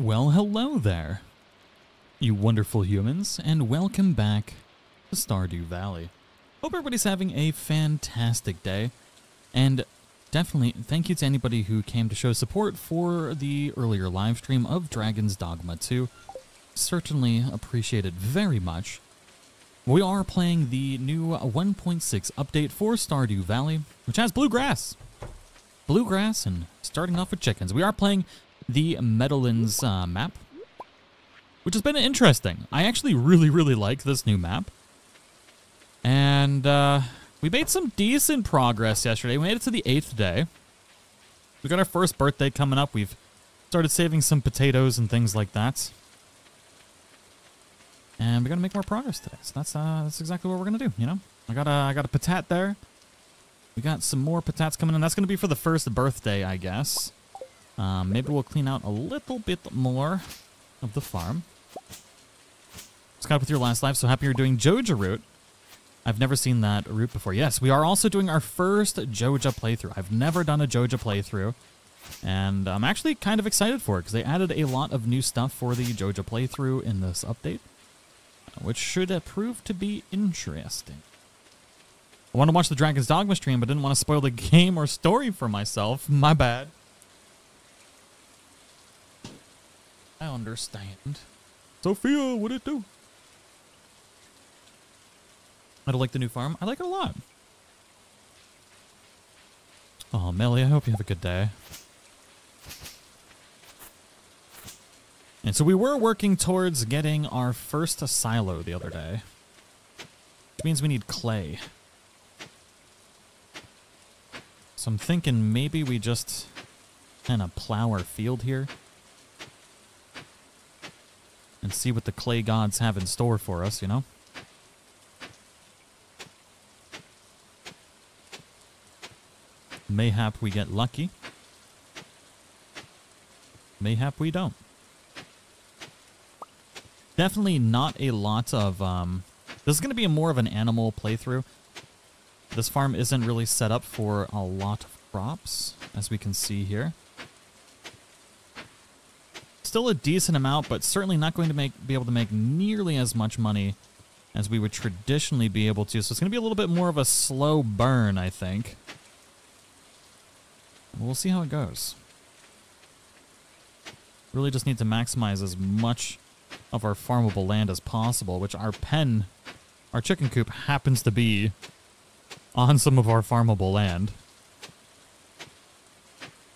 Well, hello there, you wonderful humans, and welcome back to Stardew Valley. Hope everybody's having a fantastic day, and definitely thank you to anybody who came to show support for the earlier live stream of Dragon's Dogma 2. Certainly appreciate it very much. We are playing the new 1.6 update for Stardew Valley, which has bluegrass. Bluegrass and starting off with chickens. We are playing the Meadowlands uh, map, which has been interesting. I actually really, really like this new map. And uh, we made some decent progress yesterday. We made it to the eighth day. We got our first birthday coming up. We've started saving some potatoes and things like that. And we're gonna make more progress today. So that's uh, that's exactly what we're gonna do. You know, I got a I got a patat there. We got some more patats coming in. That's gonna be for the first birthday, I guess. Um, maybe we'll clean out a little bit more of the farm. Scott, with your last life, so happy you're doing Joja route. I've never seen that route before. Yes, we are also doing our first Joja playthrough. I've never done a Joja playthrough, and I'm actually kind of excited for it because they added a lot of new stuff for the Joja playthrough in this update, which should uh, prove to be interesting. I want to watch the Dragon's Dogma stream, but didn't want to spoil the game or story for myself. My bad. I understand. Sophia, what it do? I don't like the new farm. I like it a lot. Oh, Melly, I hope you have a good day. And so we were working towards getting our first silo the other day. Which means we need clay. So I'm thinking maybe we just kind of plow our field here. And see what the clay gods have in store for us, you know? Mayhap we get lucky. Mayhap we don't. Definitely not a lot of, um... This is going to be more of an animal playthrough. This farm isn't really set up for a lot of crops, as we can see here. Still a decent amount, but certainly not going to make be able to make nearly as much money as we would traditionally be able to. So it's going to be a little bit more of a slow burn, I think. We'll see how it goes. Really just need to maximize as much of our farmable land as possible, which our pen, our chicken coop happens to be on some of our farmable land.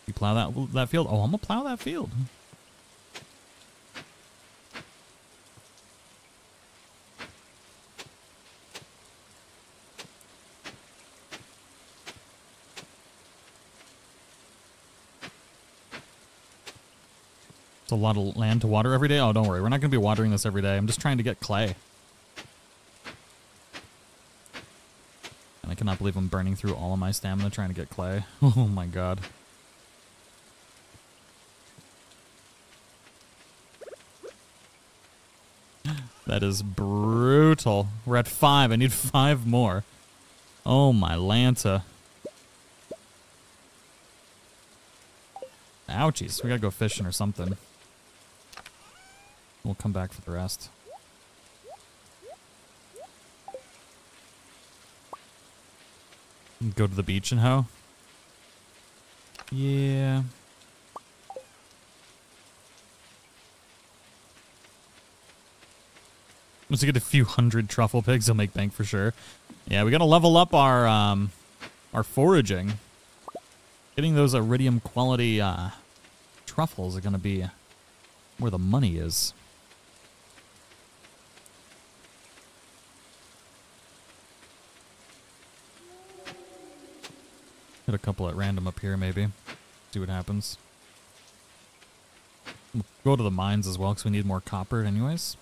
You plow that that field? Oh, I'm gonna plow that field. A lot of land to water every day. Oh, don't worry. We're not going to be watering this every day. I'm just trying to get clay. And I cannot believe I'm burning through all of my stamina trying to get clay. Oh my god. That is brutal. We're at five. I need five more. Oh my Lanta. Ouchies. We gotta go fishing or something. We'll come back for the rest. Go to the beach and hoe? Yeah. Once we get a few hundred truffle pigs, they'll make bank for sure. Yeah, we gotta level up our um our foraging. Getting those iridium quality uh, truffles are gonna be where the money is. Hit a couple at random up here, maybe. See what happens. Go to the mines as well, because we need more copper anyways.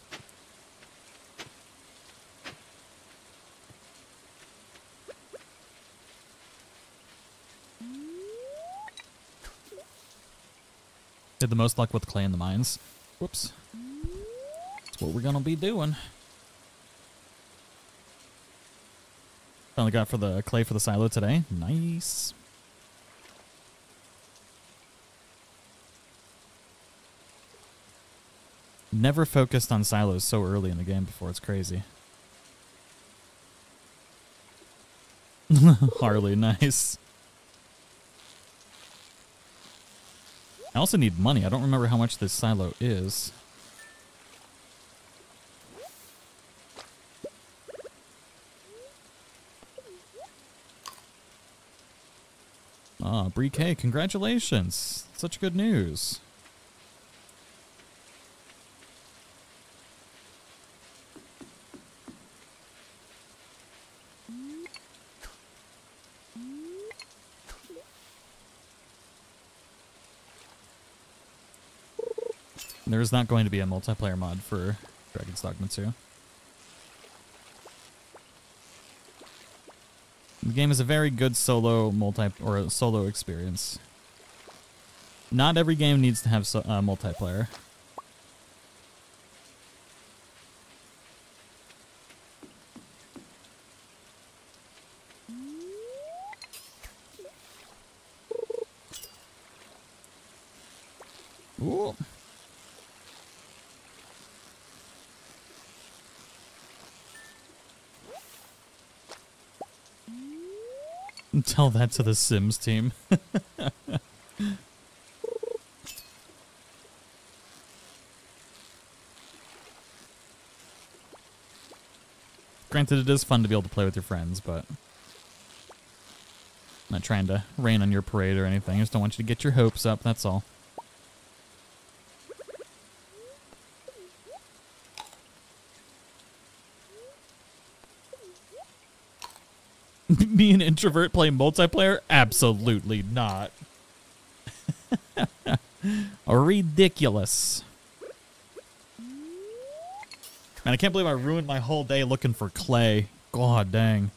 Had the most luck with clay in the mines. Whoops. That's what we're gonna be doing. Finally got for the clay for the silo today. Nice. Never focused on silos so early in the game before. It's crazy. Harley, nice. I also need money. I don't remember how much this silo is. Ah, Brie K, congratulations. Such good news. There's not going to be a multiplayer mod for Dragon's Dogma 2. The game is a very good solo multi or solo experience. Not every game needs to have so, uh, multiplayer. Ooh. Tell that to the Sims team. Granted, it is fun to be able to play with your friends, but... I'm not trying to rain on your parade or anything. I just don't want you to get your hopes up, that's all. Me an introvert playing multiplayer? Absolutely not. Ridiculous. Man, I can't believe I ruined my whole day looking for clay. God dang.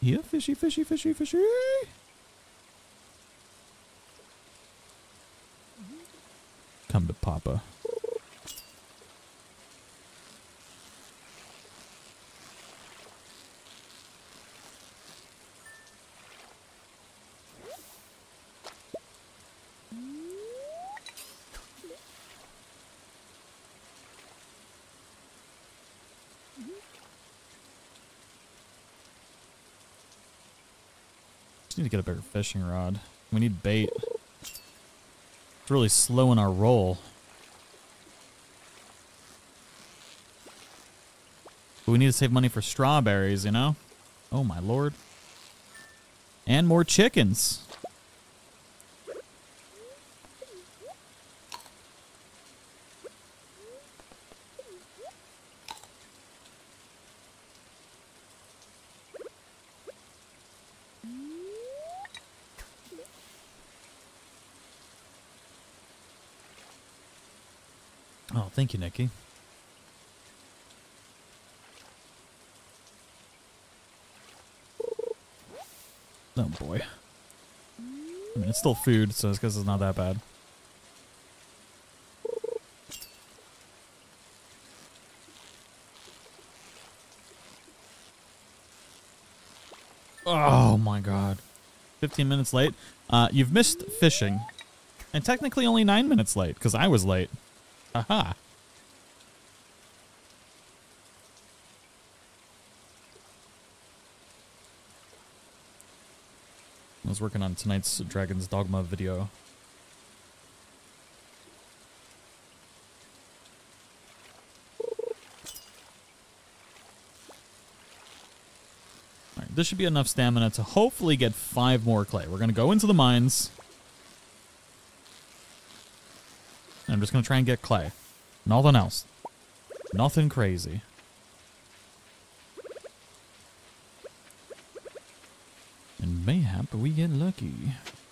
Yeah, fishy, fishy, fishy, fishy. Come to Papa. Just need to get a bigger fishing rod. We need bait. It's really slowing our roll. But we need to save money for strawberries, you know? Oh my lord. And more chickens. Oh, thank you, Nikki. Oh boy. I mean, it's still food, so I it's not that bad. Oh my god. 15 minutes late. Uh, you've missed fishing. And technically only 9 minutes late, because I was late. Aha. Was working on tonight's Dragon's Dogma video. This should be enough stamina to hopefully get five more clay. We're going to go into the mines. I'm just going to try and get clay. Nothing else. Nothing crazy. And mayhap we get lucky.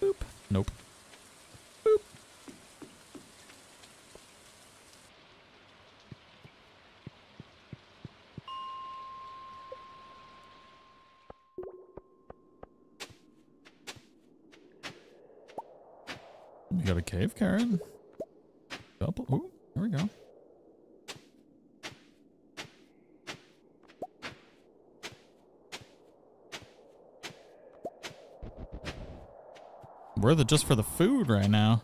Boop. Nope. Boop. You got a cave, Karen? Double. Ooh, there we go. Just for the food right now.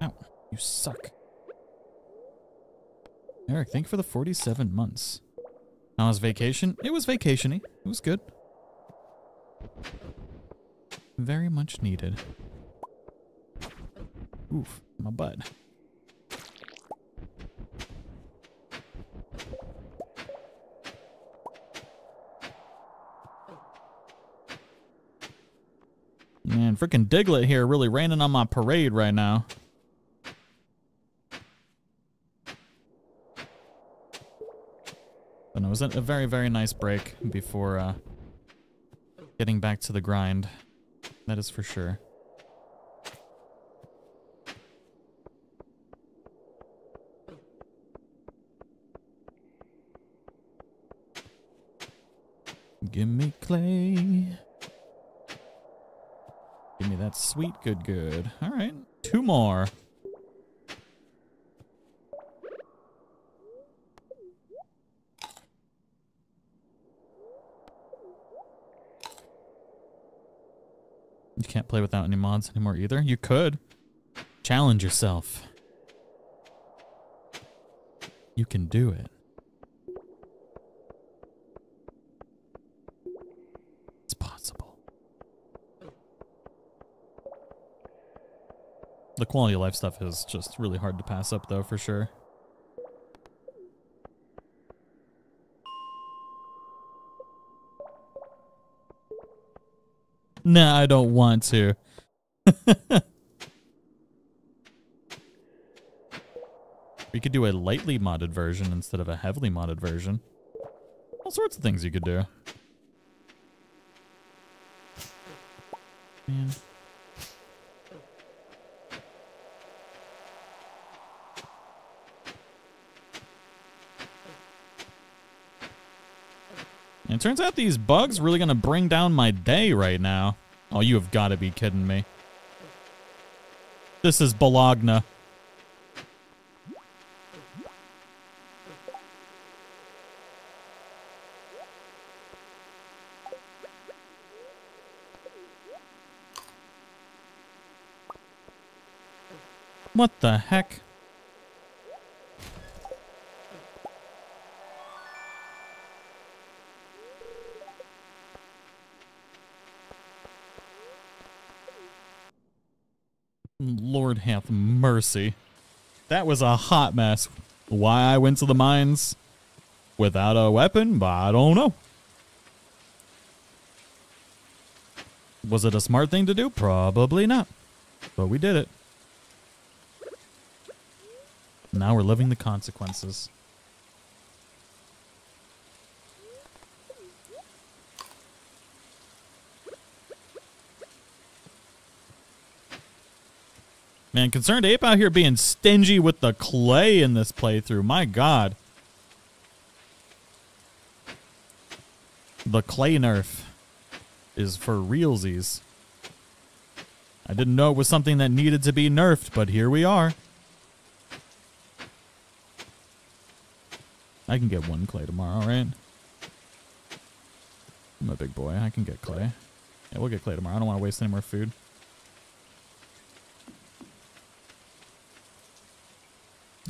Ow, you suck. Eric, thank you for the 47 months. How was vacation? It was vacationy. It was good. Very much needed. Oof, my butt. Man, freaking Diglett here really raining on my parade right now. But it was a, very, very nice break before uh, getting back to the grind. That is for sure. Give me clay. Give me that sweet good good. All right, two more. You can't play without any mods anymore either. You could. Challenge yourself. You can do it. It's possible. The quality of life stuff is just really hard to pass up though, for sure. Nah, I don't want to. we could do a lightly modded version instead of a heavily modded version. All sorts of things you could do. Turns out these bugs really gonna bring down my day right now. Oh, you have got to be kidding me. This is Bologna. What the heck? Lord hath mercy. That was a hot mess. Why I went to the mines without a weapon, I don't know. Was it a smart thing to do? Probably not. But we did it. Now we're living the consequences. Man, ConcernedApe out here being stingy with the clay in this playthrough. My god. The clay nerf is for realsies. I didn't know it was something that needed to be nerfed, but here we are. I can get one clay tomorrow, right? I'm a big boy. I can get clay. Yeah, we'll get clay tomorrow. I don't want to waste any more food.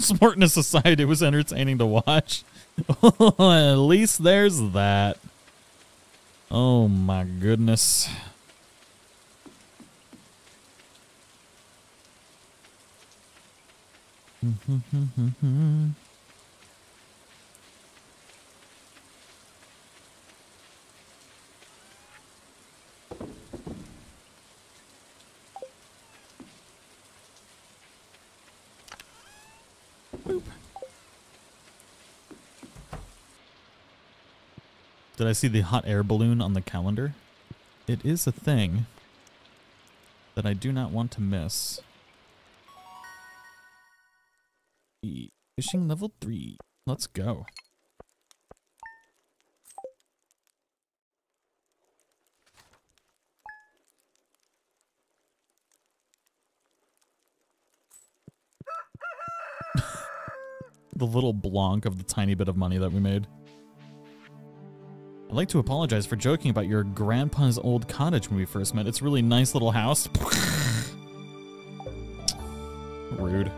Smartness aside, it was entertaining to watch. At least there's that. Oh my goodness. Did I see the hot air balloon on the calendar? It is a thing that I do not want to miss. Fishing level 3. Let's go. the little blonk of the tiny bit of money that we made. I'd like to apologize for joking about your grandpa's old cottage when we first met. It's a really nice little house. Rude.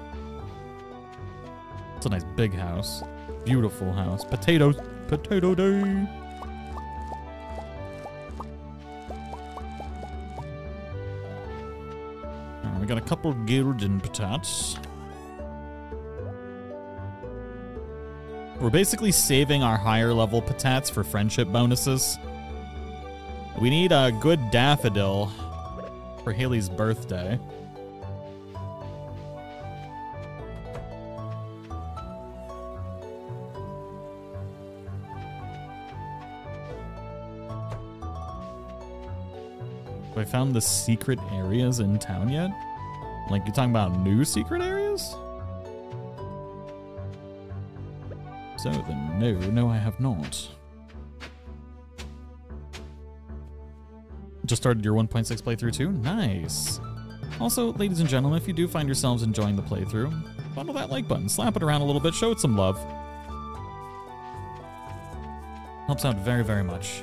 It's a nice big house. Beautiful house. Potatoes. Potato day. we got a couple golden patates. We're basically saving our higher level patats for friendship bonuses. We need a good daffodil for Haley's birthday. Have I found the secret areas in town yet? Like, you're talking about new secret areas? So then, no, no I have not. Just started your 1.6 playthrough too? Nice. Also, ladies and gentlemen, if you do find yourselves enjoying the playthrough, bundle that like button, slap it around a little bit, show it some love. Helps out very, very much.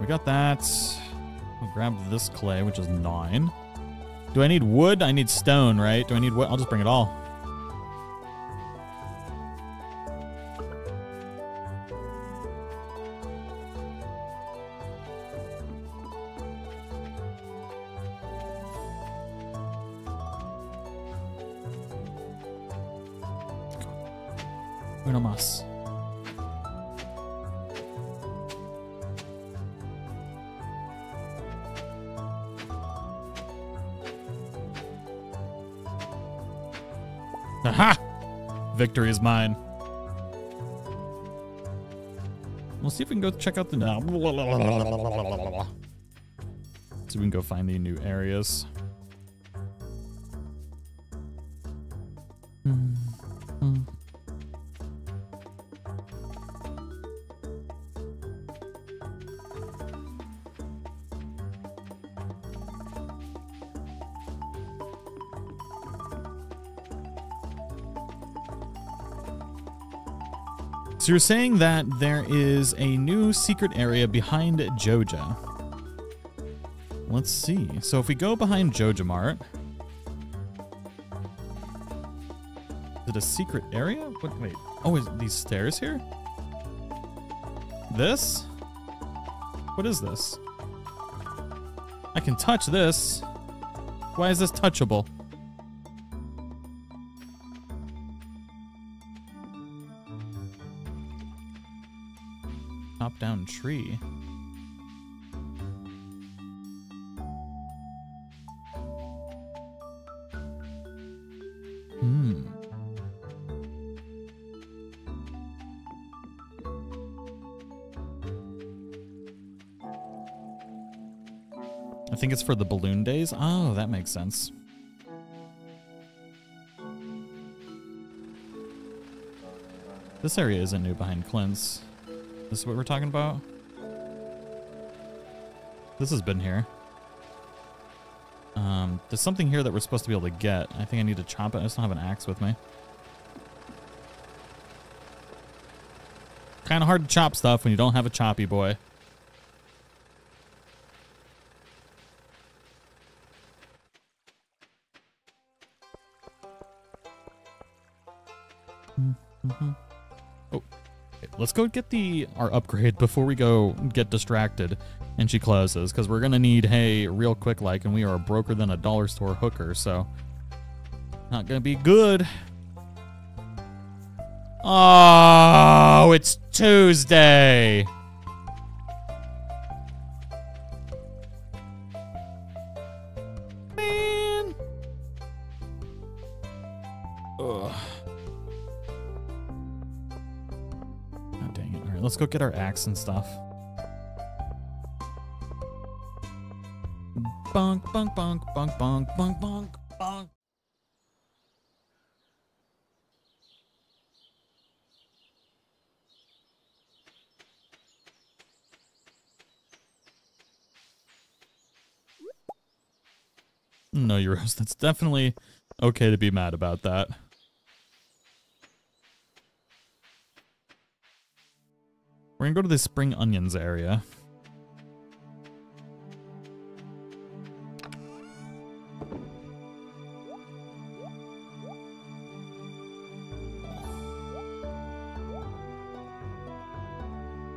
We got that. We'll grab this clay, which is nine. Do I need wood? I need stone, right? Do I need wood? I'll just bring it all. Victory is mine. We'll see if we can go check out the now. See if we can go find the new areas. Hmm. So you're saying that there is a new secret area behind Joja. Let's see. So if we go behind Joja Mart, is it a secret area? What, wait. Oh, is these stairs here? This? What is this? I can touch this. Why is this touchable? Think it's for the balloon days. Oh, that makes sense. This area isn't new behind Clint's. This is what we're talking about? This has been here. Um, there's something here that we're supposed to be able to get. I think I need to chop it. I just don't have an axe with me. Kind of hard to chop stuff when you don't have a choppy boy. Let's go get the our upgrade before we go get distracted. And she closes because we're gonna need hay real quick like, and we are a broker than a dollar store hooker, so not gonna be good. Oh, it's Tuesday. Let's go get our axe and stuff. Bonk, bonk, bonk, bonk. No, Euros, that's definitely okay to be mad about that. We're gonna go to the spring onions area.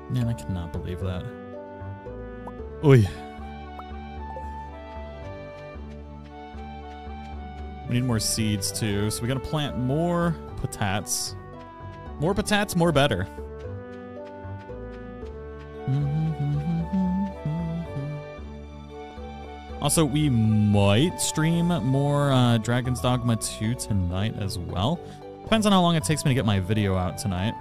Man, I cannot believe that. Oi. We need more seeds too, so we gotta plant more potats. More potats, more better. Also, we might stream more uh, Dragon's Dogma 2 tonight as well. Depends on how long it takes me to get my video out tonight.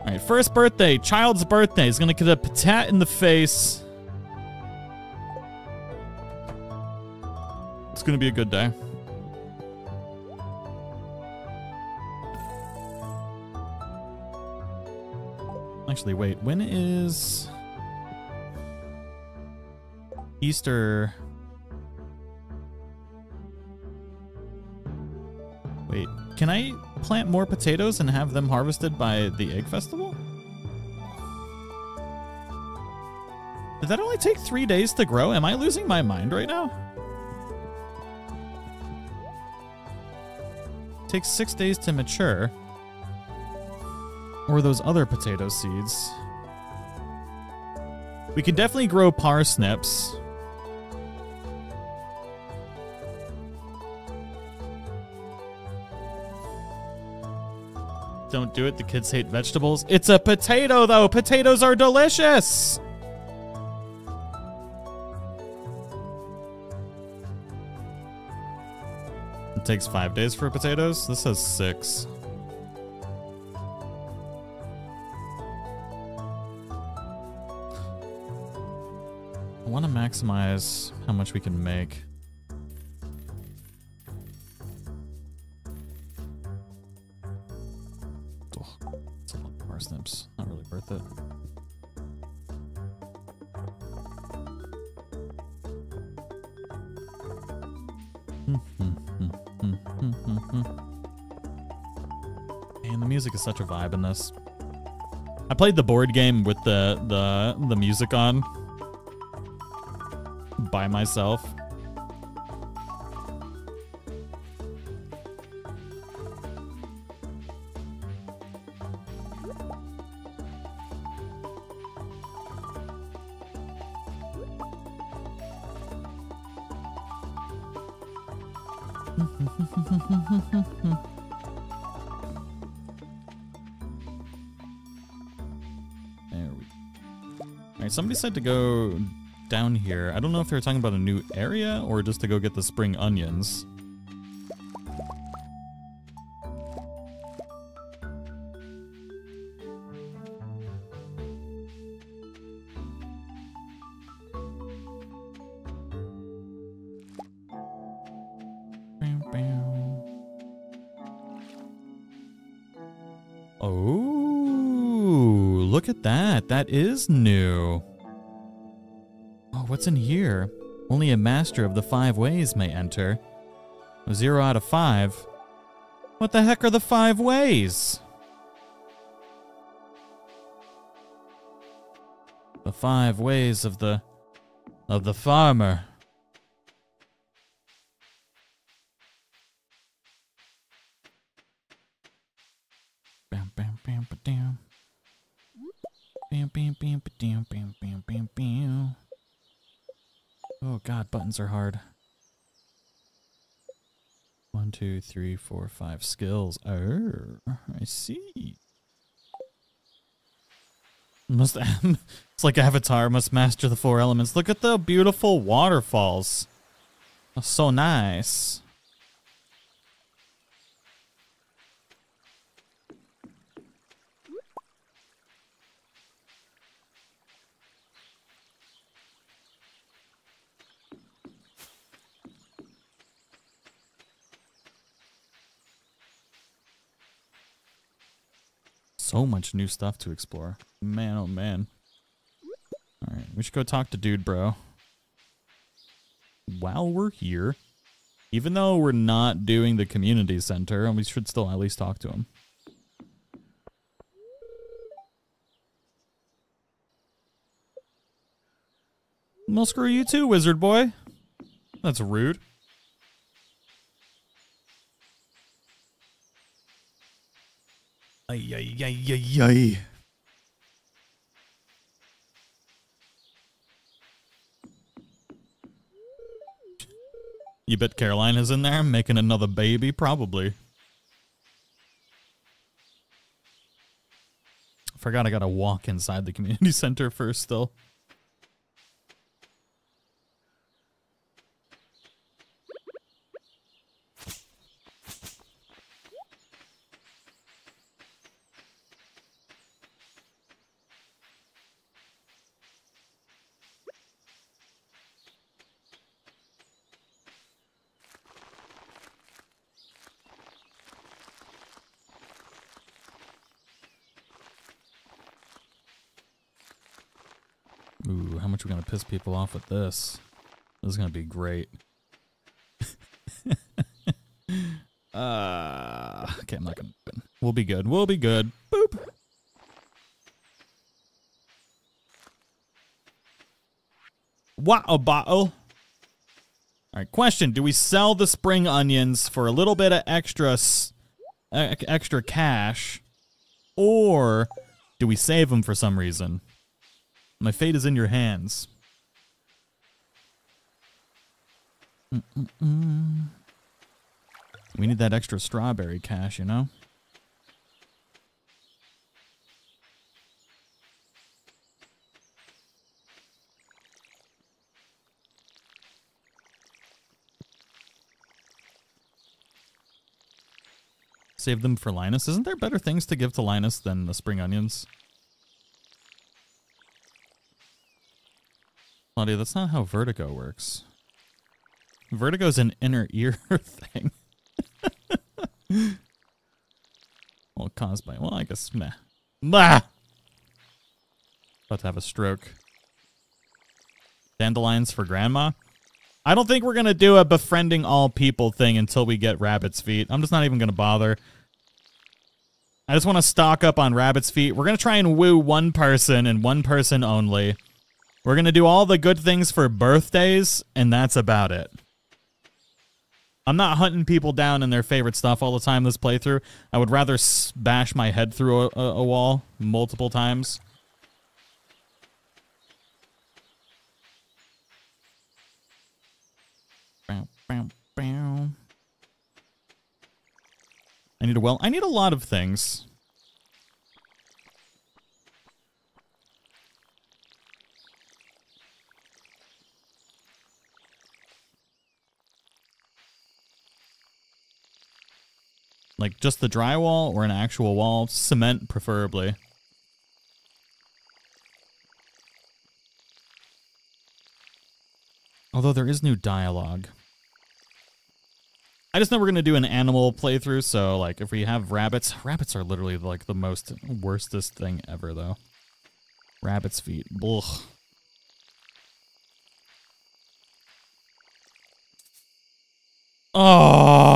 All right, first birthday, child's birthday. He's gonna get a patat in the face. It's gonna be a good day. Actually, wait, when is Easter? Can I plant more potatoes and have them harvested by the egg festival? Did that only take three days to grow? Am I losing my mind right now? Takes six days to mature. Or those other potato seeds. We could definitely grow parsnips. Don't do it. The kids hate vegetables. It's a potato, though. Potatoes are delicious. It takes five days for potatoes. This says six. I want to maximize how much we can make. Such a vibe in this. I played the board game with the the the music on by myself. somebody said to go down here. I don't know if they were talking about a new area or just to go get the spring onions. Is new. Oh, what's in here? Only a master of the five ways may enter. Zero out of five. What the heck are the five ways? The five ways of the of the farmer. Buttons are hard. One, two, three, four, five skills. Oh, I see. Must it's like Avatar must master the four elements. Look at the beautiful waterfalls. Oh, so nice. bunch of new stuff to explore. Man, oh man. Alright, we should go talk to dude, bro. While we're here, even though we're not doing the community center, we should still at least talk to him. Well, screw you too, wizard boy. That's rude. Ay, ay, ay, ay, ay. You bet Caroline is in there making another baby? Probably. Forgot I gotta walk inside the community center first still. Ooh, how much are we gonna piss people off with this? This is gonna be great. uh, okay, I'm not gonna. We'll be good. We'll be good. Boop. What a bottle. All right, question: Do we sell the spring onions for a little bit of extra, extra cash, or do we save them for some reason? My fate is in your hands. Mm-mm-mm. We need that extra strawberry cash, you know? Save them for Linus. Isn't there better things to give to Linus than the spring onions? Claudia, that's not how vertigo works. Vertigo's an inner ear thing. well, caused by, well, I guess, meh. Bah! About to have a stroke. Dandelions for grandma? I don't think we're going to do a befriending all people thing until we get rabbit's feet. I'm just not even going to bother. I just want to stock up on rabbit's feet. We're going to try and woo one person and one person only. We're going to do all the good things for birthdays, and that's about it. I'm not hunting people down in their favorite stuff all the time this playthrough. I would rather bash my head through a, a, wall multiple times. I need a well. I need a lot of things. Like just the drywall or an actual wall, cement preferably. Although there is new dialogue. I just know we're gonna do an animal playthrough, so like if we have rabbits, rabbits are literally like the most worstest thing ever though. Rabbit's feet. Ugh. Oh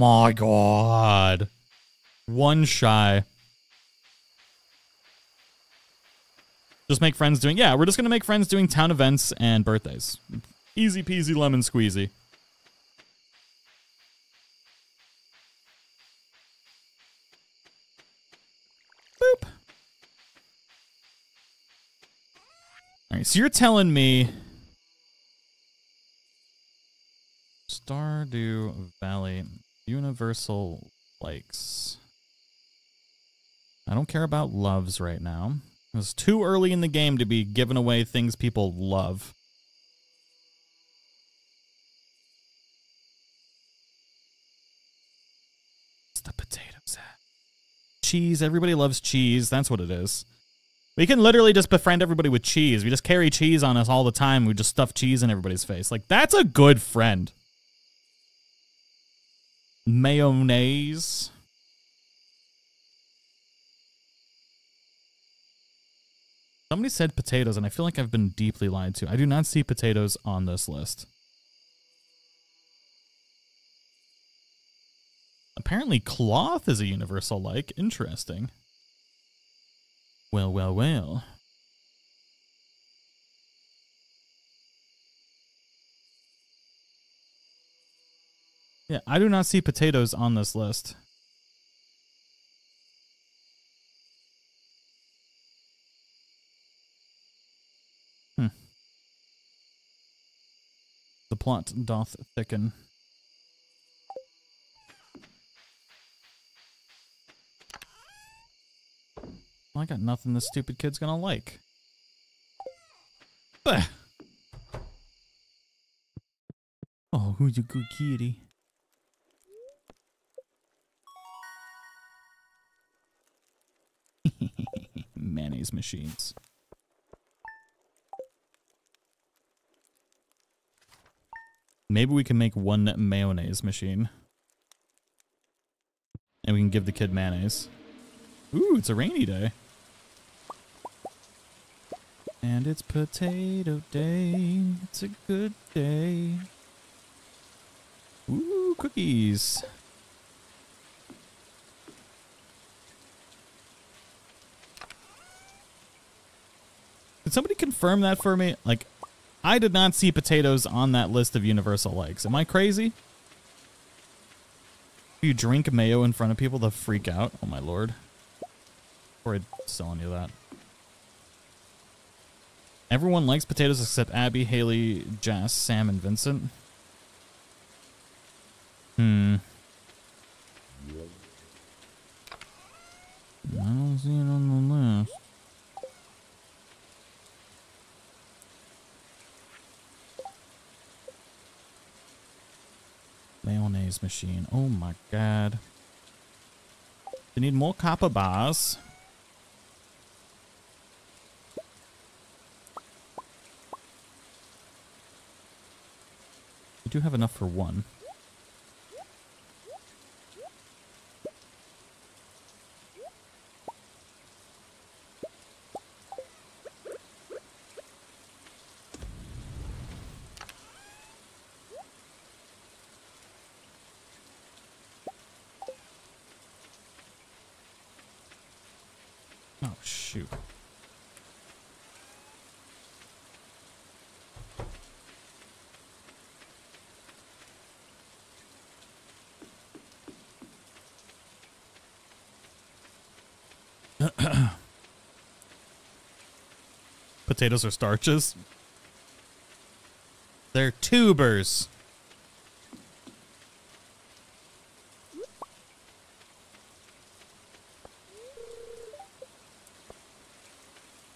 my god. One shy. Just make friends doing. Yeah, we're just gonna make friends doing town events and birthdays. Easy peasy lemon squeezy. Boop. All right, so you're telling me Stardew Valley Universal likes. I don't care about loves right now. It's too early in the game to be giving away things people love. What's the potatoes at? Cheese. Everybody loves cheese. That's what it is. We can literally just befriend everybody with cheese. We just carry cheese on us all the time. We just stuff cheese in everybody's face. Like, that's a good friend. Mayonnaise. Somebody said potatoes, and I feel like I've been deeply lied to. I do not see potatoes on this list. Apparently, cloth is a universal like. Interesting. Well, well, well. Yeah, I do not see potatoes on this list. Hmm. The plot doth thicken. I got nothing this stupid kid's gonna like. Oh, who's a good kitty? Mayonnaise machines. Maybe we can make one mayonnaise machine. And we can give the kid mayonnaise. Ooh, it's a rainy day. And it's potato day. It's a good day. Ooh, cookies. Did somebody confirm that for me? Like, I did not see potatoes on that list of universal likes. Am I crazy? You drink mayo in front of people, they'll freak out. Oh my lord. Or I'd selling you that. Everyone likes potatoes except Abby, Haley, Jas, Sam, and Vincent. Hmm. I don't see it on the list. Mayonnaise machine. Oh my god. We need more copper bars. We do have enough for one. Oh, shoot. Potatoes are starches. They're tubers.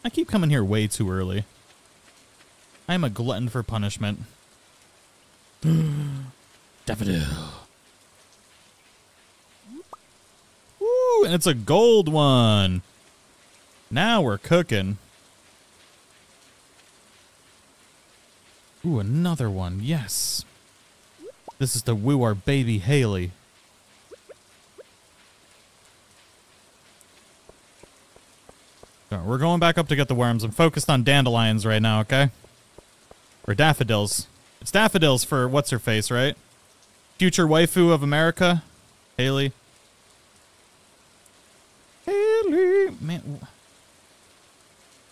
I keep coming here way too early. I am a glutton for punishment. Daffodil. Woo, and it's a gold one. Now we're cooking. Ooh, another one. Yes. This is to woo our baby Haley. We're going back up to get the worms. I'm focused on dandelions right now, okay? Or daffodils. It's daffodils for what's her face, right? Future waifu of America, Haley. Haley, man,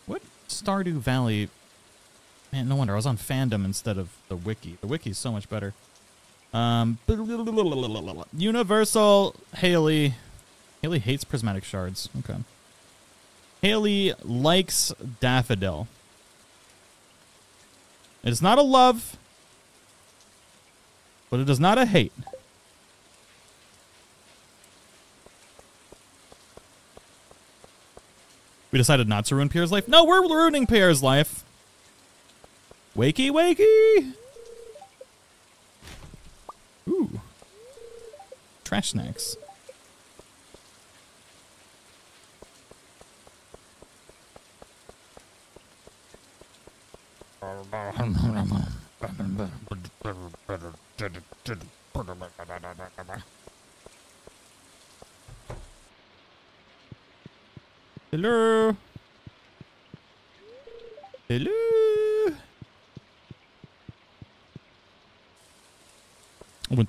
what Stardew Valley? Man, no wonder I was on fandom instead of the wiki. The wiki's so much better. Um, Universal Haley. Haley hates prismatic shards. Okay. Haley likes daffodil. It's not a love, but it is not a hate. We decided not to ruin Pierre's life. No, we're ruining Pierre's life. Wakey, wakey. Ooh. Trash snacks. Hello.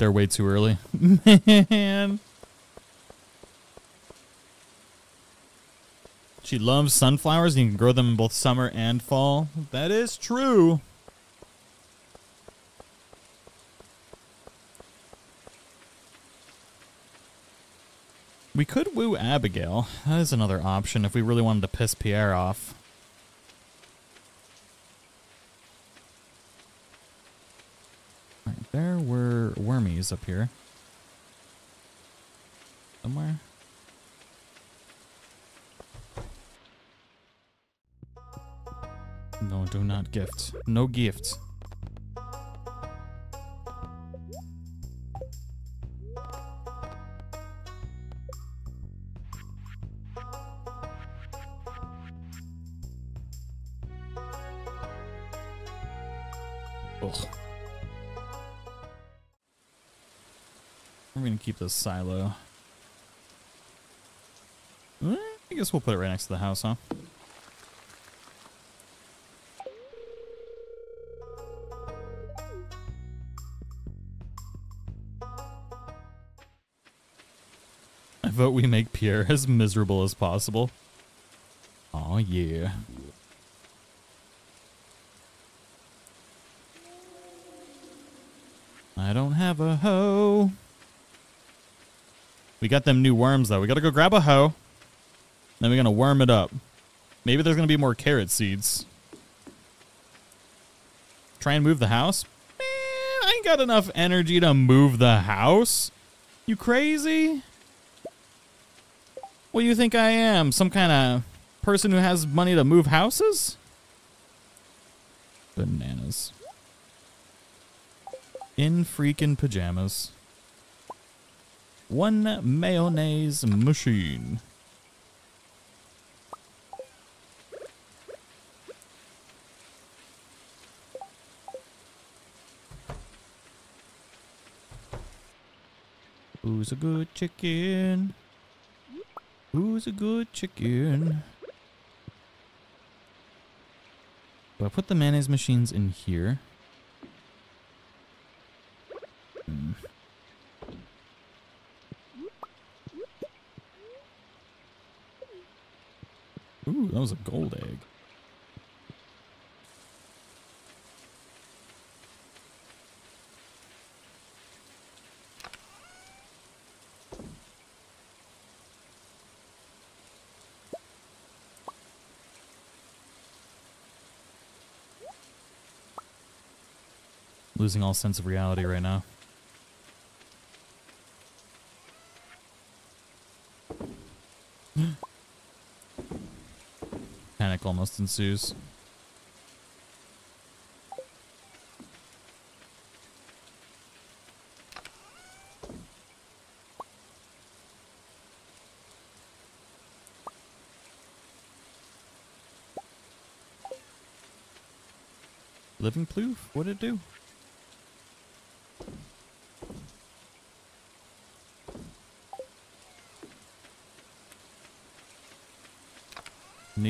there way too early. Man. She loves sunflowers. You can grow them in both summer and fall. That is true. We could woo Abigail. That is another option if we really wanted to piss Pierre off. Up here. Somewhere. No, do not gift. No gifts. Silo. Eh, I guess we'll put it right next to the house, huh? I vote we make Pierre as miserable as possible. Oh yeah. I don't have a hoe. We got them new worms though. We gotta go grab a hoe. Then we're gonna worm it up. Maybe there's gonna be more carrot seeds. Try and move the house? Man, I ain't got enough energy to move the house. You crazy? What do you think I am? Some kind of person who has money to move houses? Bananas. In freaking pajamas. One mayonnaise machine. Who's a good chicken? Who's a good chicken? Do I put the mayonnaise machines in here? Was a gold egg. Losing all sense of reality right now. Almost ensues. Living Ploof? What'd it do?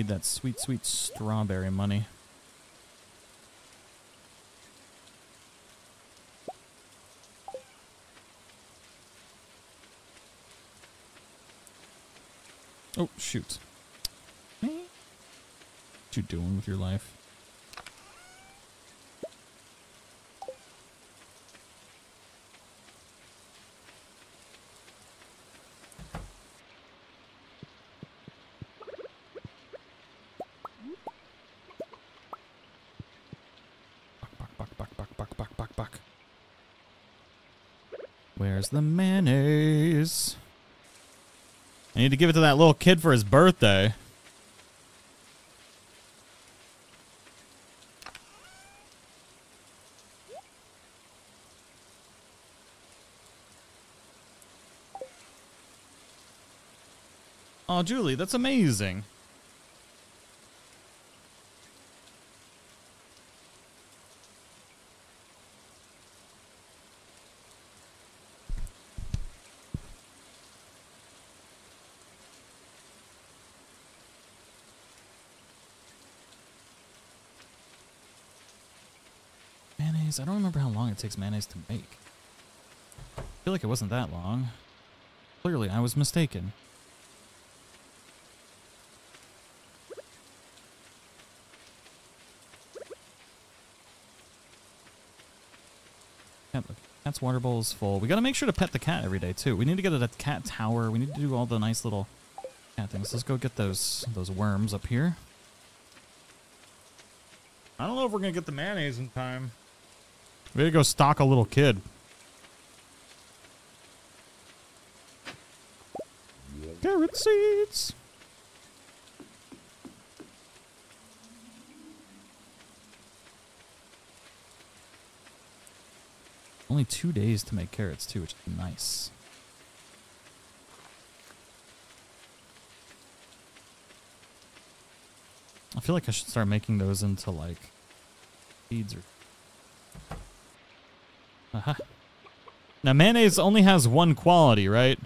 Need that sweet, sweet strawberry money. Oh, shoot. What you doing with your life? Need to give it to that little kid for his birthday. Oh, Julie, that's amazing. Mayonnaise. I don't remember how long it takes mayonnaise to make. I feel like it wasn't that long. Clearly, I was mistaken. Cat's water bowl is full. We gotta make sure to pet the cat every day too. We need to get it a cat tower. We need to do all the nice little cat things. Let's go get those those worms up here. I don't know if we're gonna get the mayonnaise in time. We gotta go stock a little kid. Carrot seeds. Only two days to make carrots too, which is nice. I feel like I should start making those into like seeds or. Aha. Now mayonnaise only has one quality, right?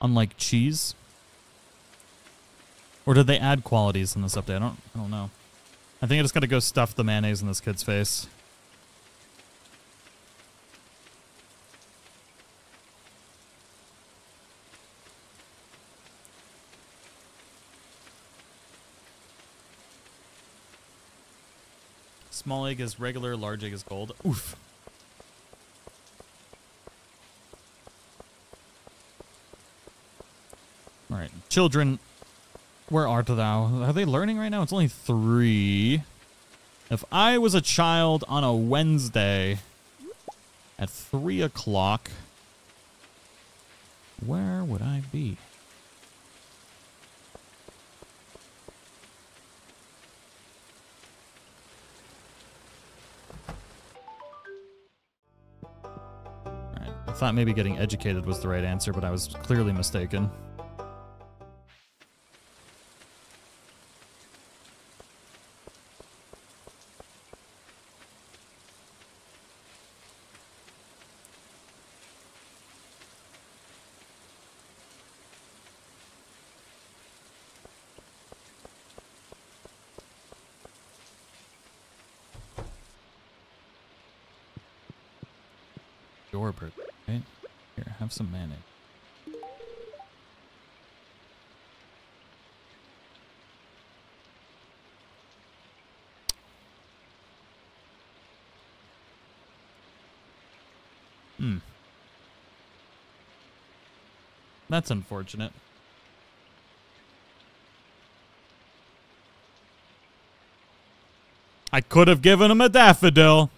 Unlike cheese. Or did they add qualities in this update? I don't I don't know. I think I just gotta go stuff the mayonnaise in this kid's face. Small egg is regular, large egg is gold. Oof. Alright, children where art thou? Are they learning right now? It's only three. If I was a child on a Wednesday at three o'clock, where would I be? Thought maybe getting educated was the right answer, but I was clearly mistaken. Your birthday, right? Here, have some mayonnaise. Hmm. That's unfortunate. I could have given him a daffodil.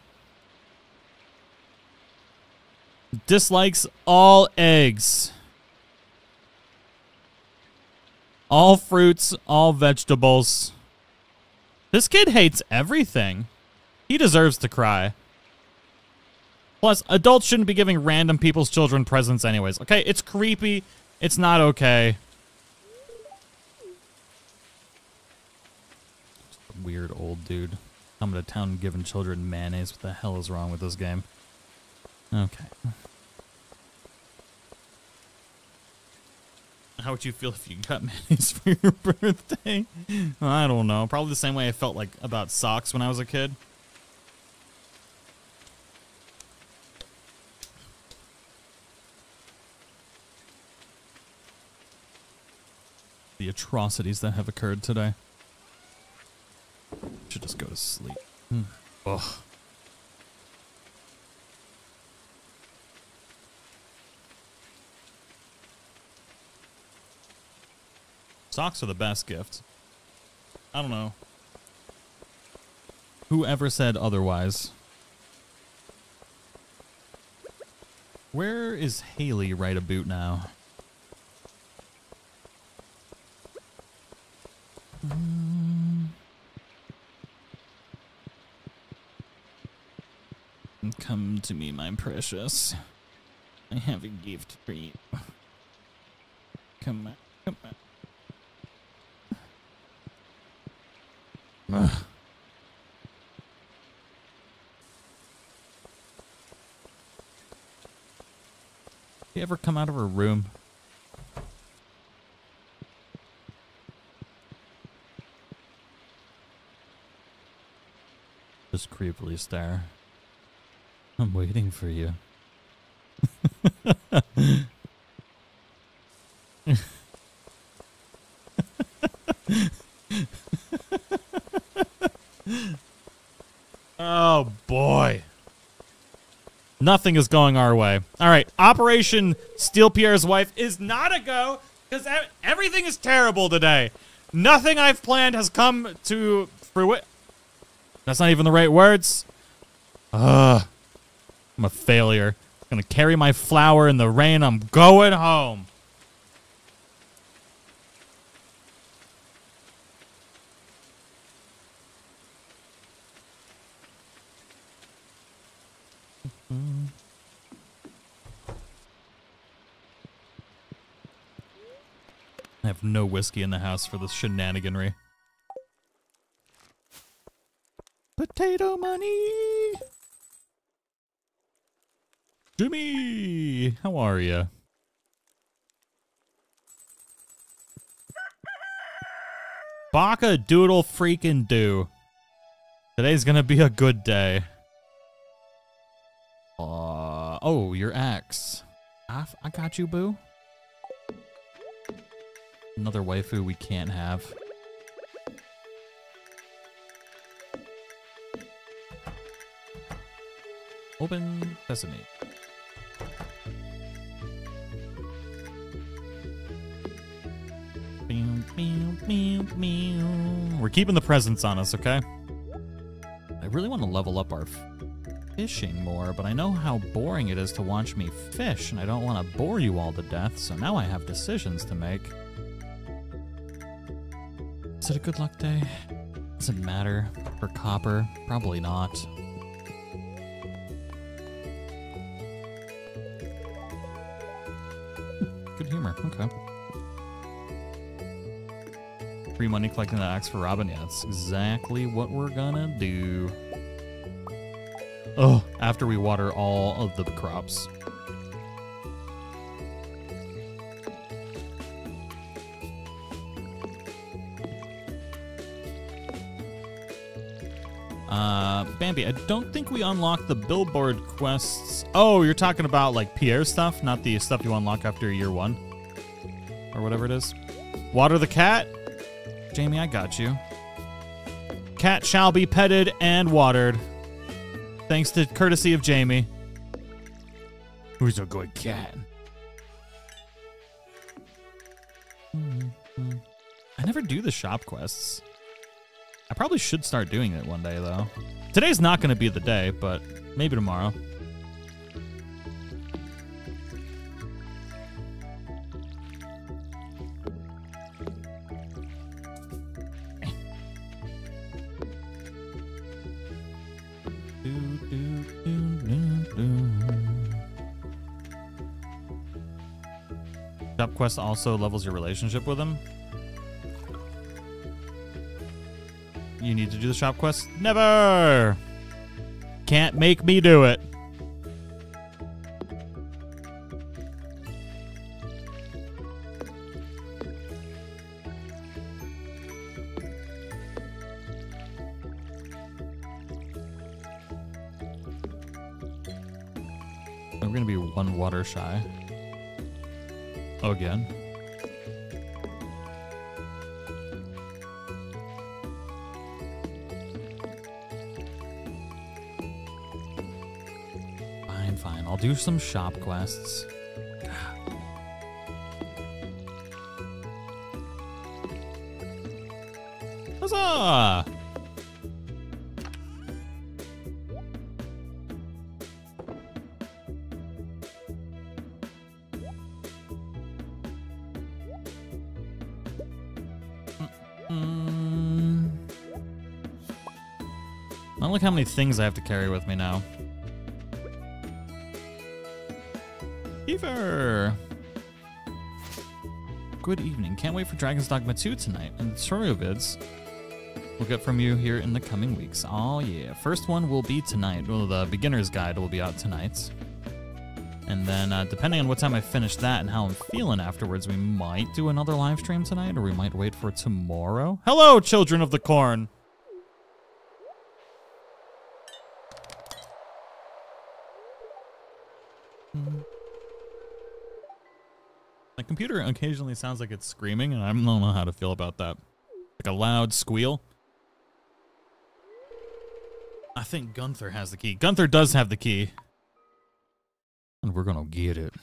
Dislikes all eggs. All fruits, all vegetables. This kid hates everything. He deserves to cry. Plus, adults shouldn't be giving random people's children presents anyways. Okay, it's creepy. It's not okay. Weird old dude. Coming to town giving children mayonnaise. What the hell is wrong with this game? Okay. How would you feel if you got mayonnaise for your birthday? I don't know. Probably the same way I felt like about socks when I was a kid. The atrocities that have occurred today. Should just go to sleep. Hmm. Ugh. Socks are the best gift. I don't know. Whoever said otherwise? Where is Haley right about now? Mm. Come to me, my precious. I have a gift for you. Come on, come on. Ugh. You ever come out of her room? creepily stare. I'm waiting for you. oh boy. Nothing is going our way. All right, Operation Steal Pierre's Wife is not a go because everything is terrible today. Nothing I've planned has come to fruition. That's not even the right words. Ugh. I'm a failure. I'm gonna carry my flower in the rain. I'm going home. I have no whiskey in the house for this shenaniganry. Potato money! Jimmy! How are you? Baka doodle freaking do. Today's gonna be a good day. Uh, oh, your axe. I, I got you, boo. Another waifu we can't have. Open sesame. We're keeping the presents on us, okay? I really want to level up our fishing more, but I know how boring it is to watch me fish, and I don't want to bore you all to death, so now I have decisions to make. Is it a good luck day? Does it matter? For copper? Probably not. Okay. Free money collecting the axe for Robin, yeah, that's exactly what we're gonna do. Oh, after we water all of the crops. Uh, Bambi, I don't think we unlock the billboard quests. Oh, you're talking about like Pierre stuff, not the stuff you unlock after year one. Or whatever it is. Water the cat? Jamie, I got you. Cat shall be petted and watered. Thanks to courtesy of Jamie. Who's a good cat? I never do the shop quests. I probably should start doing it one day, though. Today's not going to be the day, but maybe tomorrow. Quest also levels your relationship with him. You need to do the shop quest? Never! Can't make me do it. Again. Fine, fine. I'll do some shop quests. Huzzah! Look how many things I have to carry with me now. Fever! Good evening. Can't wait for Dragon's Dogma 2 tonight and tutorial vids we'll get from you here in the coming weeks. Oh yeah. First one will be tonight. Well, the beginner's guide will be out tonight. And then, uh, depending on what time I finish that and how I'm feeling afterwards, we might do another live stream tonight, or we might wait for tomorrow. Hello, children of the corn! Computer occasionally sounds like it's screaming, and I don't know how to feel about that. Like a loud squeal. I think Gunther has the key. Gunther does have the key. And we're gonna get it.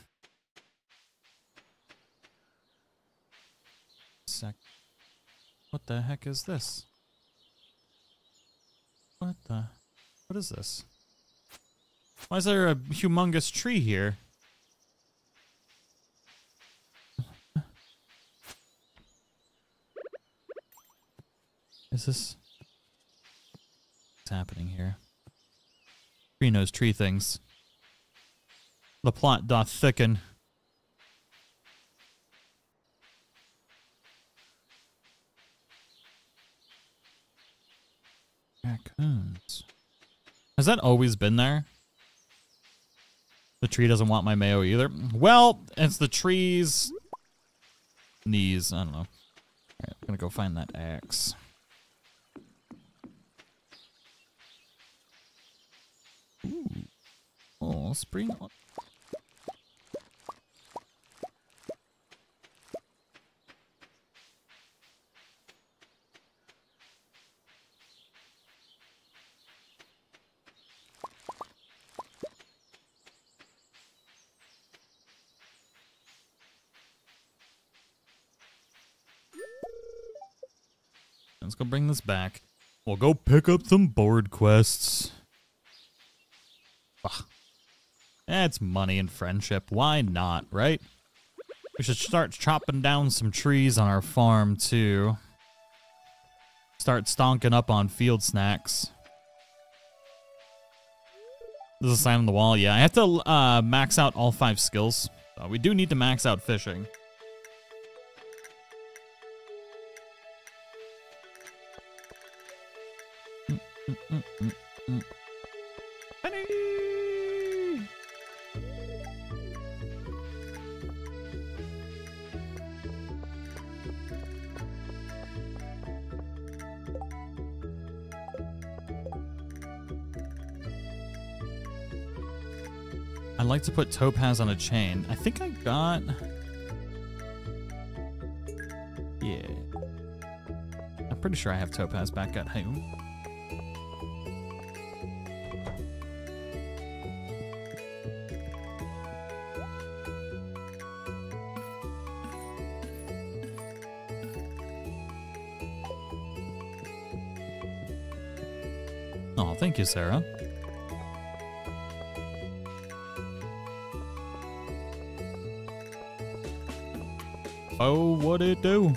Sec. What the heck is this? What the? What is this? Why is there a humongous tree here? Is this... What's happening here? Tree knows tree things. The plot doth thicken. Raccoons. Has that always been there? The tree doesn't want my mayo either. Well, it's the tree's knees. I don't know. All right, I'm gonna go find that axe. Ooh. Oh, spring. Let's go bring this back. We'll go pick up some board quests. Ugh. That's money and friendship. Why not, right? We should start chopping down some trees on our farm, too. Start stonking up on field snacks. There's a sign on the wall. Yeah, I have to uh, max out all five skills. Uh, we do need to max out fishing. Mm, mm, mm, like to put topaz on a chain. I think I got... Yeah. I'm pretty sure I have topaz back at home. Oh, thank you, Sarah. Oh, what it do?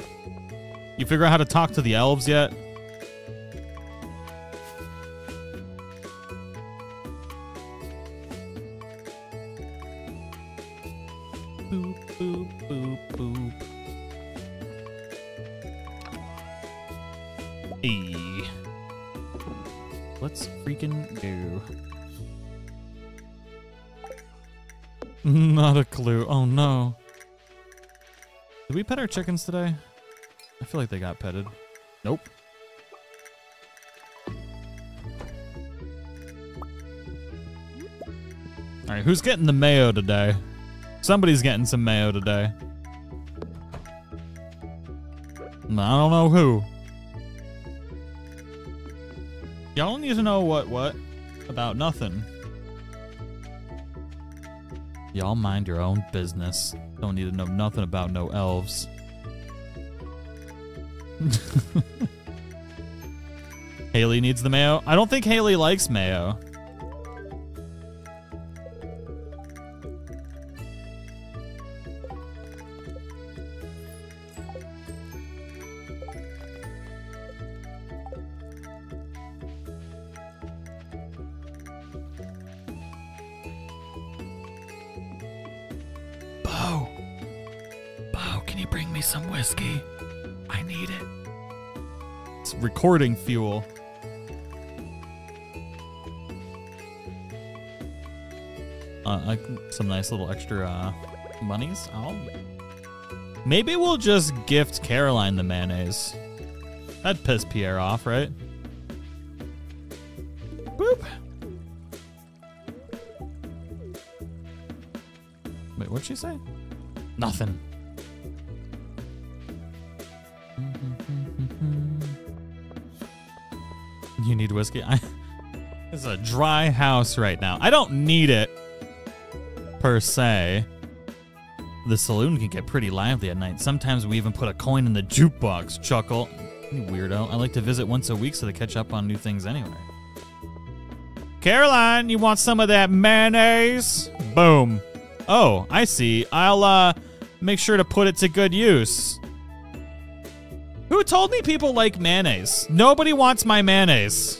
You figure out how to talk to the elves yet? Chickens today? I feel like they got petted. Nope. All right, who's getting the mayo today? Somebody's getting some mayo today. I don't know who. Y'all need to know what what about nothing. Y'all mind your own business. Don't need to know nothing about no elves. Haley needs the mayo. I don't think Haley likes mayo. Bo. Bo, can you bring me some whiskey? I need it. It's recording fuel. Uh, some nice little extra uh, monies. Oh. Maybe we'll just gift Caroline the mayonnaise. That'd piss Pierre off, right? Boop. Wait, what'd she say? Nothing. Need whiskey? I, it's a dry house right now. I don't need it. per se. The saloon can get pretty lively at night. Sometimes we even put a coin in the jukebox. Chuckle. You weirdo. I like to visit once a week so to catch up on new things anyway. Caroline, you want some of that mayonnaise? Boom. Oh, I see. I'll uh make sure to put it to good use. Told me people like mayonnaise? Nobody wants my mayonnaise.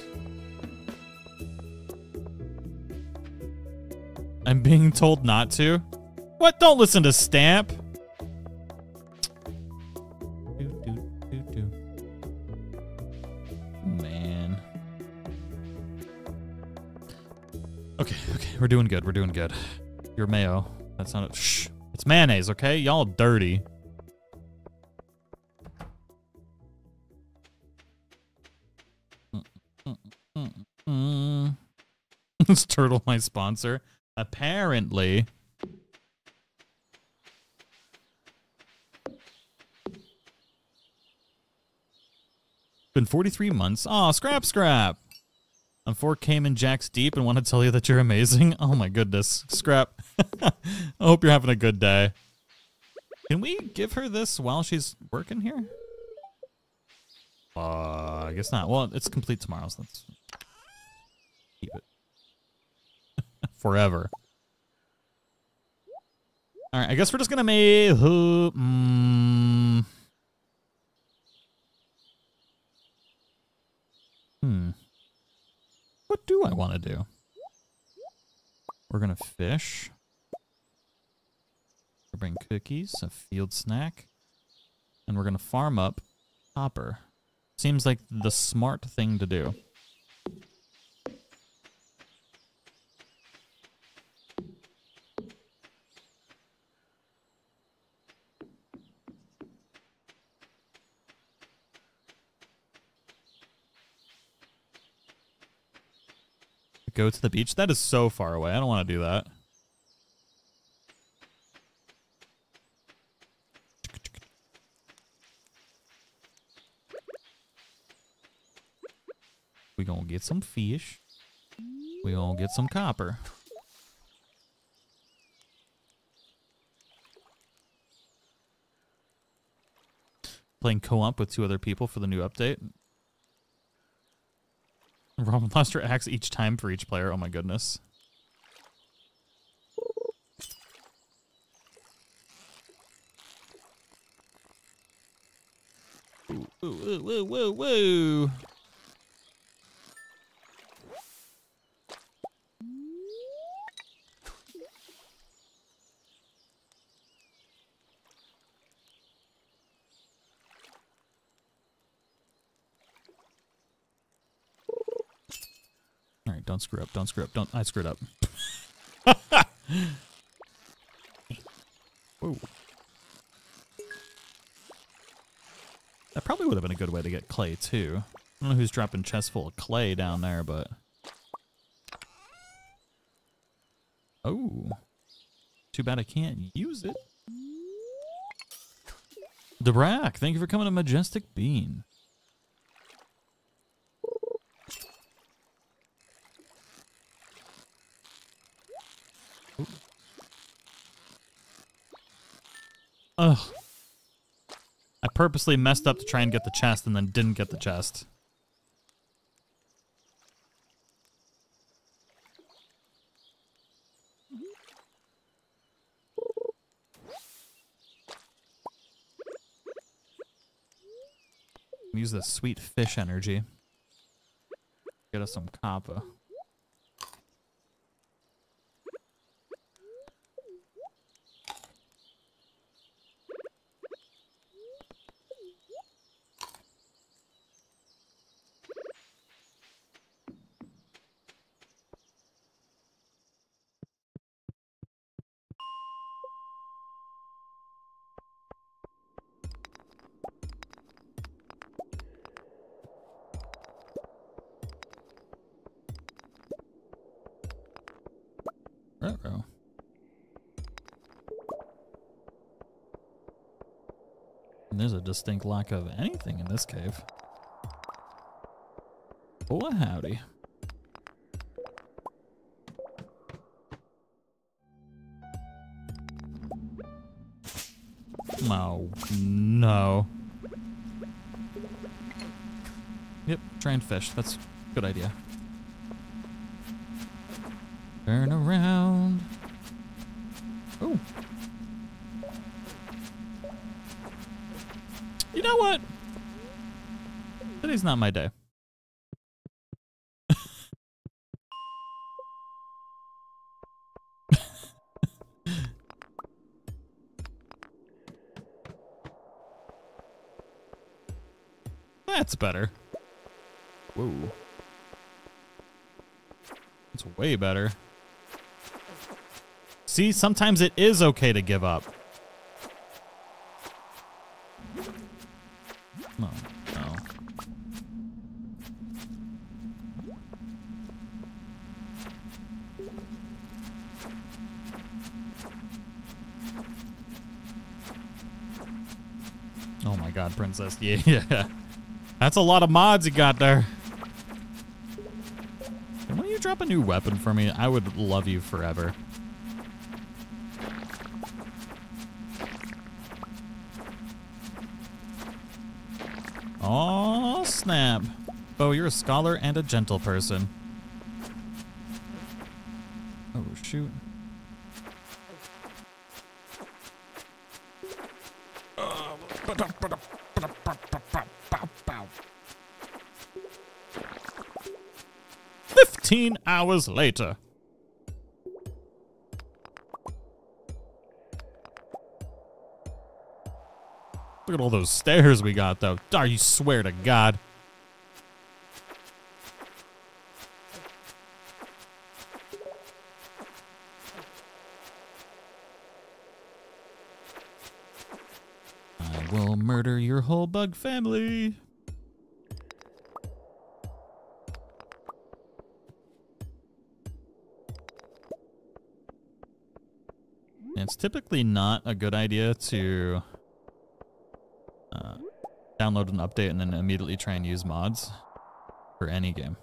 I'm being told not to. What? Don't listen to Stamp. Man. Okay, okay, we're doing good. We're doing good. Your mayo. That's not. Shh. It's mayonnaise. Okay, y'all dirty. Is Turtle my sponsor? Apparently. Been 43 months. Aw, scrap, scrap. I'm four Cayman Jacks deep and want to tell you that you're amazing. Oh my goodness. Scrap. I hope you're having a good day. Can we give her this while she's working here? Uh, I guess not. Well, it's complete tomorrow, so let's keep it. Forever. All right, I guess we're just gonna make. Uh, mm, hmm. What do I want to do? We're gonna fish. We're bring cookies, a field snack, and we're gonna farm up copper. Seems like the smart thing to do. Go to the beach? That is so far away. I don't want to do that. We gonna get some fish. We gonna get some copper. Playing co-op with two other people for the new update. Ramen Blaster acts each time for each player. Oh my goodness. Ooh, ooh, ooh, woo, woo. All right, don't screw up. Don't screw up. Don't. I screwed up. That probably would have been a good way to get clay, too. I don't know who's dropping chests full of clay down there, but... Oh. Too bad I can't use it. Debrak, thank you for coming to Majestic Bean. Ugh. I purposely messed up to try and get the chest and then didn't get the chest. Use the sweet fish energy. Get us some copper. distinct lack of anything in this cave. Boy, howdy. Oh, no. Yep, try and fish. That's a good idea. Turn around. Oh, You know what? Today's not my day. That's better. Whoa. It's way better. See, sometimes it is okay to give up. Yeah, yeah. That's a lot of mods you got there. When you drop a new weapon for me, I would love you forever. Oh, snap. Oh, you're a scholar and a gentle person. Oh, shoot. Fifteen hours later. Look at all those stairs we got, though. Dar, you swear to God. I will murder your whole bug family. Typically not a good idea to uh, download an update and then immediately try and use mods for any game.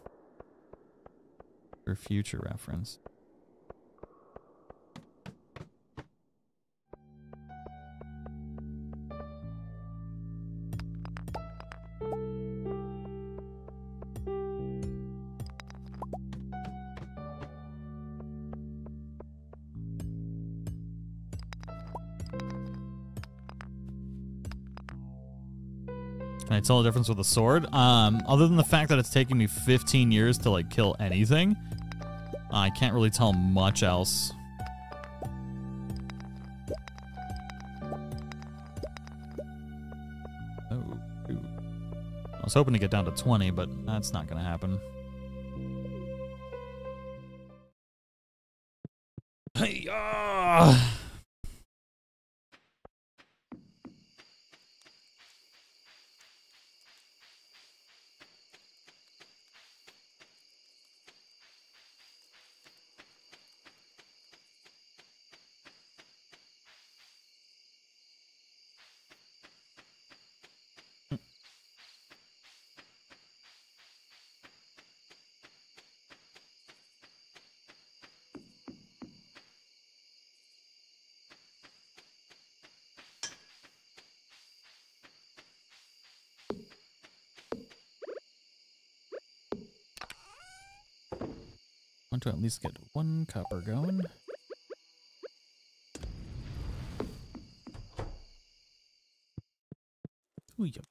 For future reference. Tell the difference with a sword? Um, other than the fact that it's taking me 15 years to like kill anything, I can't really tell much else. Oh. I was hoping to get down to 20, but that's not going to happen. Hey, ah! To at least get one copper going. Ooh, yeah.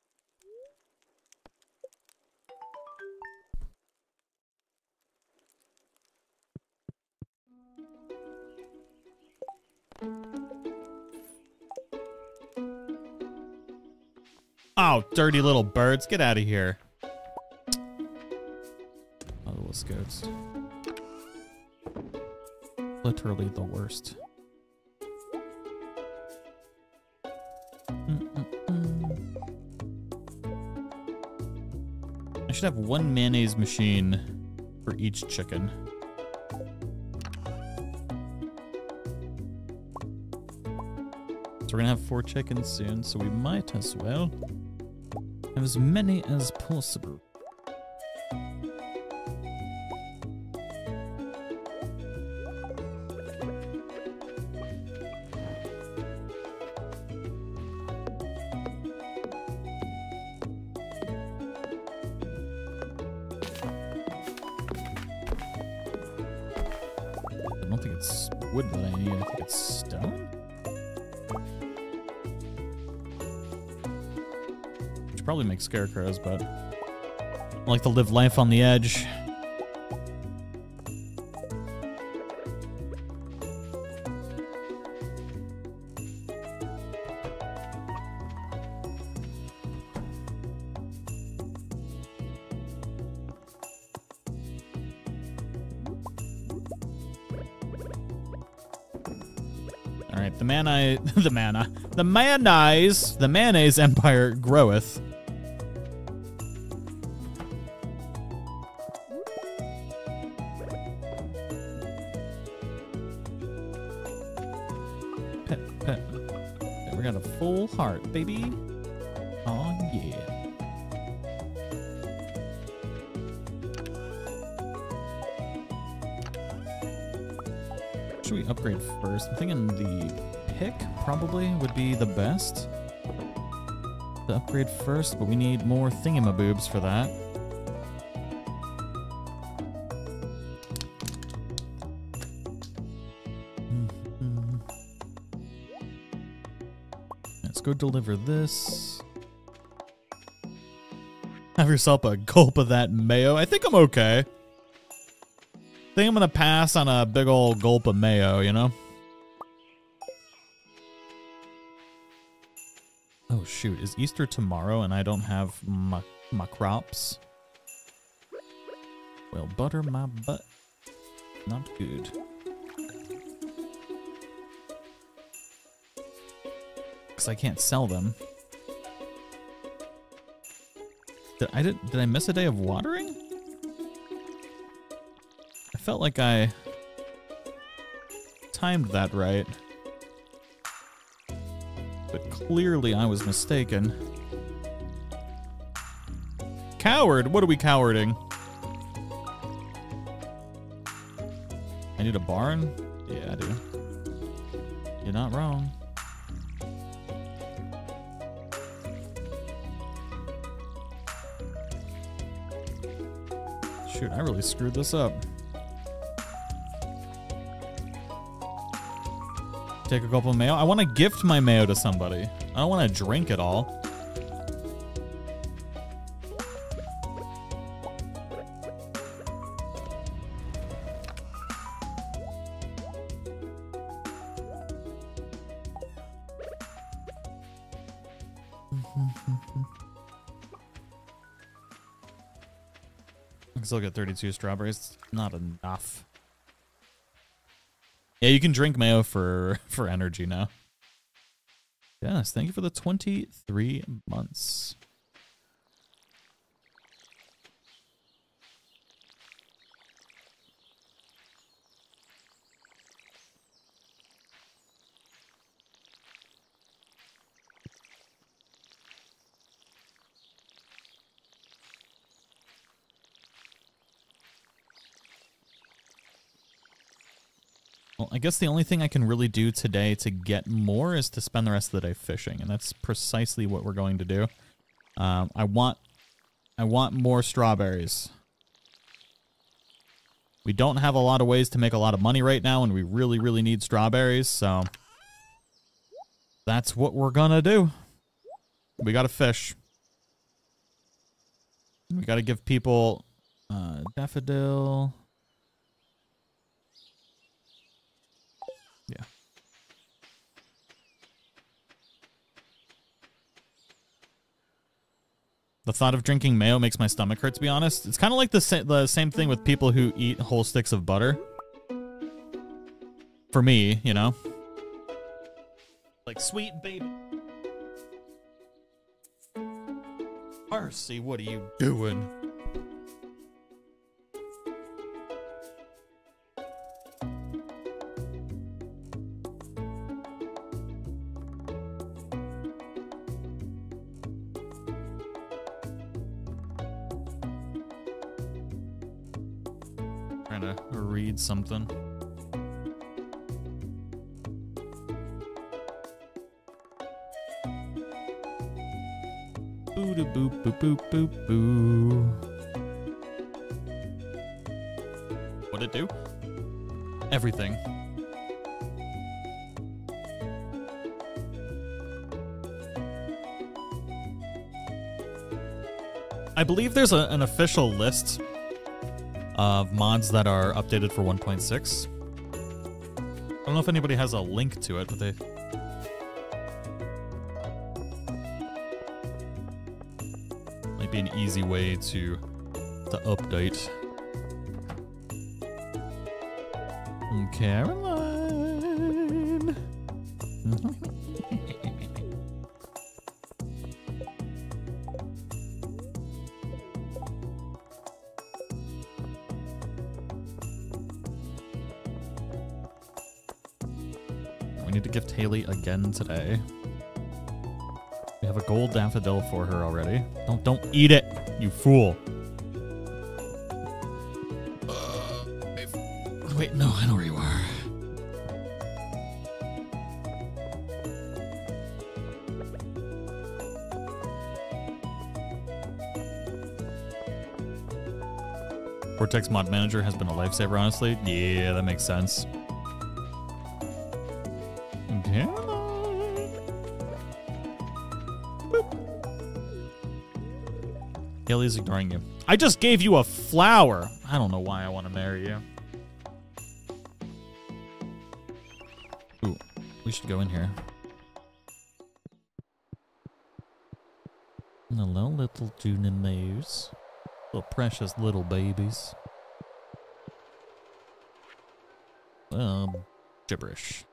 Oh, dirty little birds. Get out of here. The worst. I should have one mayonnaise machine for each chicken. So we're gonna have four chickens soon, so we might as well have as many as possible. Scarecrows, but I like to live life on the edge. The man eye the mana. The mayonnaise, the mayonnaise empire groweth. Heart, baby. Oh yeah. Should we upgrade first? I'm thinking the pick probably would be the best. To upgrade first, but we need more thingamaboobs for that. Go deliver this. Have yourself a gulp of that mayo. I think I'm okay. I think I'm gonna pass on a big old gulp of mayo, you know? Oh shoot, is Easter tomorrow and I don't have my, my crops? Well, butter my butt. Not good. Because I can't sell them. Did I, did, did I miss a day of watering? I felt like I timed that right but clearly I was mistaken. Coward? What are we cowarding? I need a barn? Yeah, I do. You're not wrong. I really screwed this up. Take a couple of mayo. I want to gift my mayo to somebody. I don't want to drink it all. Still get 32 strawberries. Not enough. Yeah, you can drink mayo for for energy now. Yes, thank you for the 23 months. I guess the only thing I can really do today to get more is to spend the rest of the day fishing, and that's precisely what we're going to do. Um, I want, I want more strawberries. We don't have a lot of ways to make a lot of money right now, and we really, really need strawberries, so that's what we're gonna do. We gotta fish. We gotta give people uh, daffodil. The thought of drinking mayo makes my stomach hurt, to be honest. It's kind of like the, sa the same thing with people who eat whole sticks of butter. For me, you know? Like, sweet baby. Marcy, what are you doing? something. Boo da boop boop boop boop boo. What'd it do? Everything. I believe there's a, an official list of mods that are updated for 1.6. I don't know if anybody has a link to it, but they. Might be an easy way to to update. Caroline. Again today. We have a gold daffodil for her already. Don't don't eat it, you fool. Uh, wait, no, I know where you are. Vortex Mod Manager has been a lifesaver, honestly. Yeah, that makes sense. Haley's ignoring you. I just gave you a flower. I don't know why I want to marry you. Ooh, we should go in here. Hello, little Moose. Little precious little babies. Um, gibberish.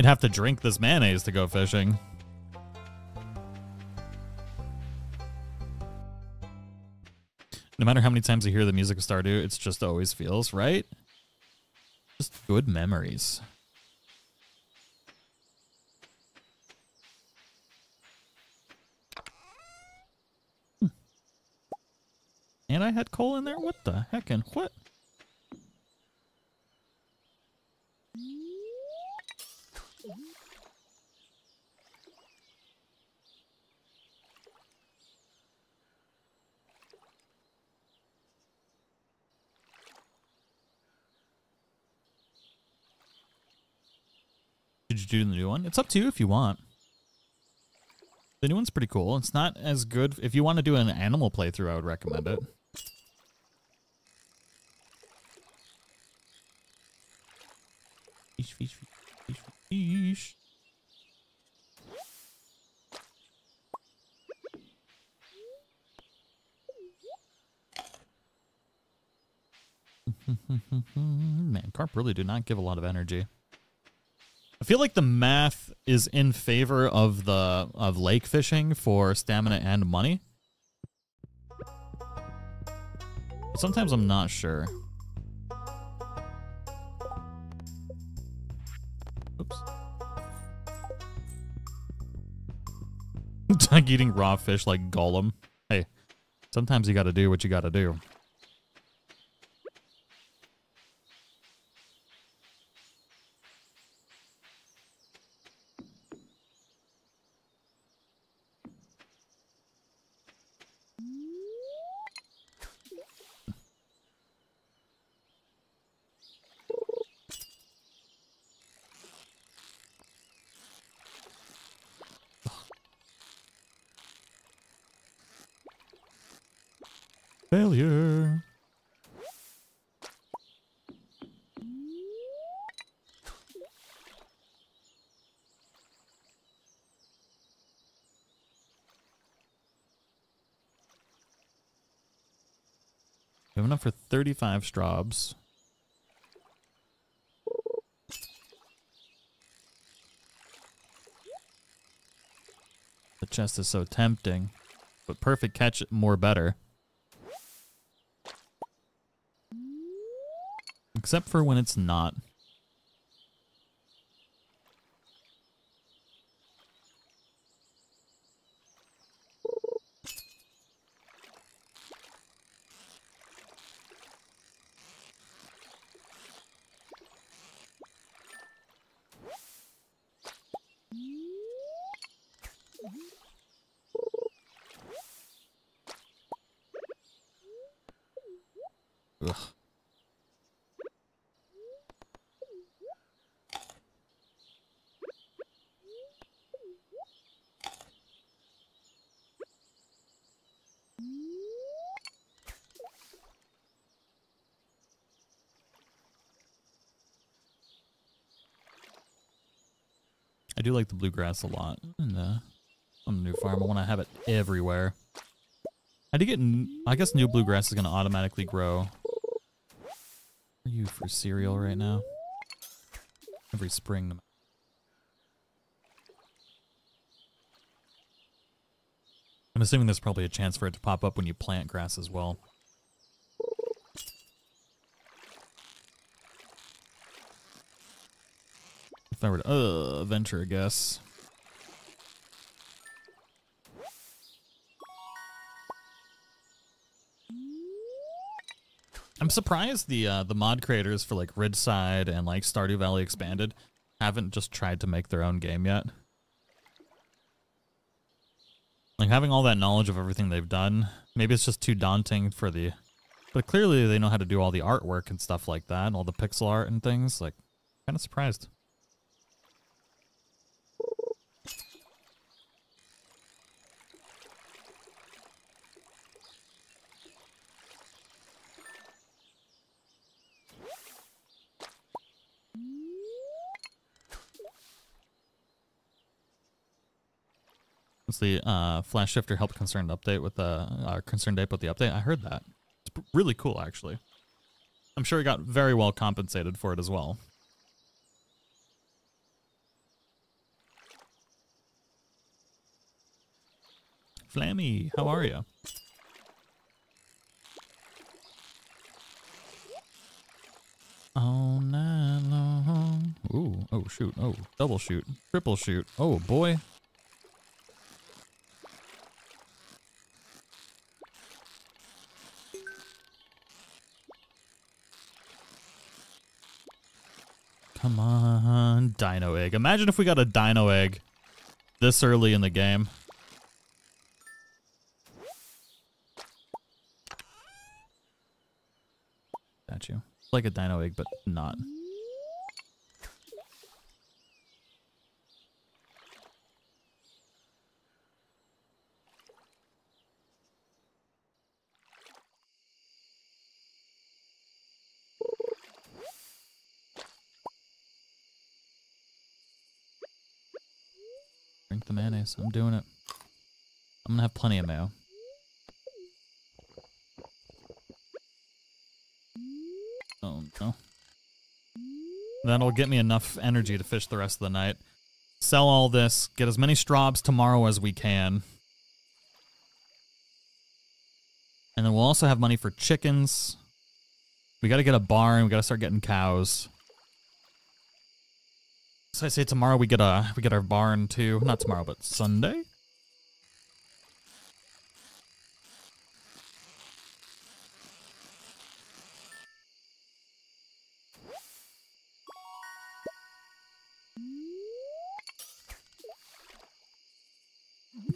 Might have to drink this mayonnaise to go fishing. No matter how many times I hear the music of Stardew, it just always feels, right? Just good memories. Hmm. And I had coal in there? What the heck? And what? You do the new one? It's up to you if you want. The new one's pretty cool. It's not as good. If you want to do an animal playthrough, I would recommend it. Fish, fish, fish, fish. Man, carp really do not give a lot of energy. I feel like the math is in favor of the of lake fishing for stamina and money. But sometimes I'm not sure. Oops. like eating raw fish like Gollum. Hey, sometimes you gotta do what you gotta do. Failure. Have enough for 35 straws. The chest is so tempting, but perfect catch more better. Except for when it's not. Like the bluegrass a lot and uh, on the new farm. I want to have it everywhere. I did get. n- I guess new bluegrass is going to automatically grow. Are you for cereal right now? Every spring. I'm assuming there's probably a chance for it to pop up when you plant grass as well. I were to uh, venture a guess. I'm surprised the uh, the mod creators for like Ridgeside and like Stardew Valley Expanded haven't just tried to make their own game yet. Like having all that knowledge of everything they've done, maybe it's just too daunting for the. But clearly they know how to do all the artwork and stuff like that, and all the pixel art and things. Like, kind of surprised. The uh, FlashShifter helped Concerned update with the uh, ConcernedApe with the update. I heard that. It's really cool, actually. I'm sure he got very well compensated for it as well. Flammy, how are you? Night long. Ooh, oh shoot, oh, double shoot, triple shoot. Oh boy. Come on, dino egg. Imagine if we got a dino egg this early in the game. You. Like a dino egg, but not. Mayonnaise. I'm doing it. I'm gonna have plenty of mayo. Oh no. That'll get me enough energy to fish the rest of the night. Sell all this, get as many straws tomorrow as we can. And then we'll also have money for chickens. We gotta get a barn, we gotta start getting cows. So I say tomorrow we get a we get our barn too. Not tomorrow, but Sunday.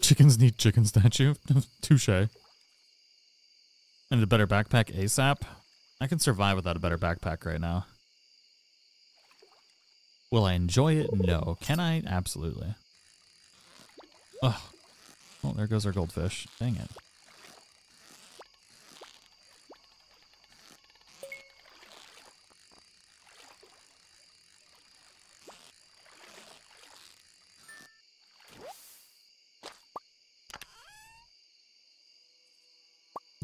Chickens need chicken statue. Touche. I need a better backpack ASAP. I can survive without a better backpack right now. Will I enjoy it? No. Can I? Absolutely. Ugh. Oh, there goes our goldfish. Dang it.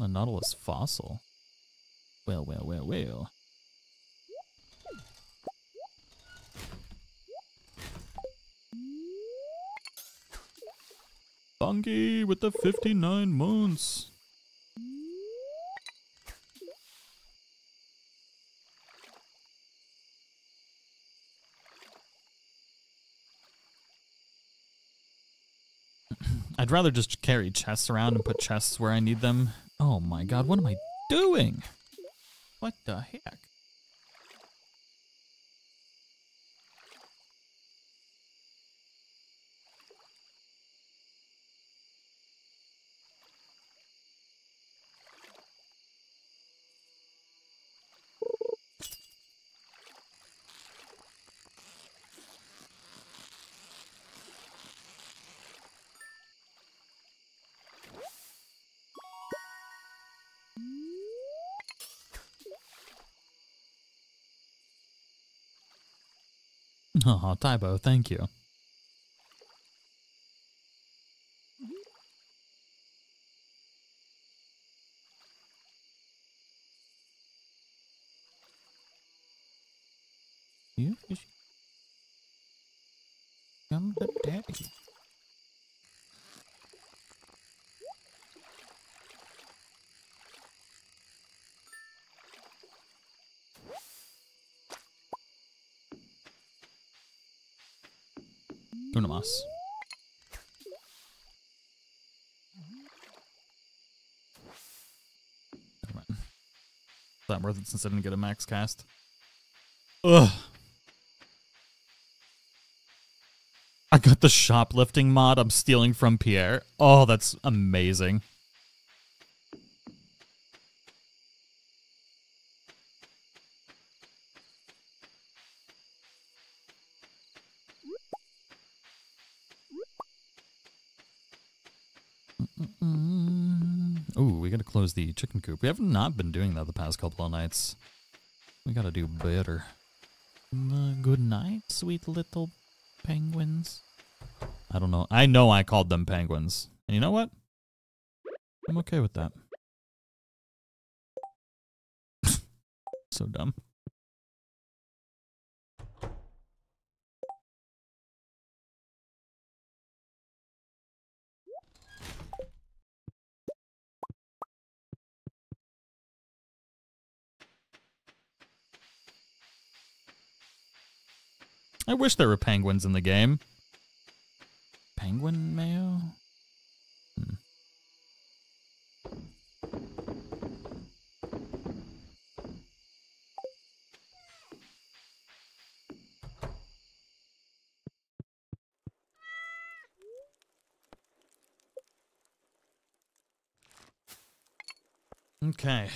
A Nautilus fossil. Well, well, well, well. Bungie with the 59 months. I'd rather just carry chests around and put chests where I need them. Oh my god, what am I doing? What the heck? Oh, Tybo, thank. You come to daddy. Una más. Is that worth it since I didn't get a max cast? Ugh. I got the shoplifting mod I'm stealing from Pierre. Oh, that's amazing. Close the chicken coop. We have not been doing that the past couple of nights. We gotta do better. Uh, good night, sweet little penguins. I don't know. I know I called them penguins. And you know what? I'm okay with that. so dumb. I wish there were penguins in the game. Penguin mayo? Hmm. Okay.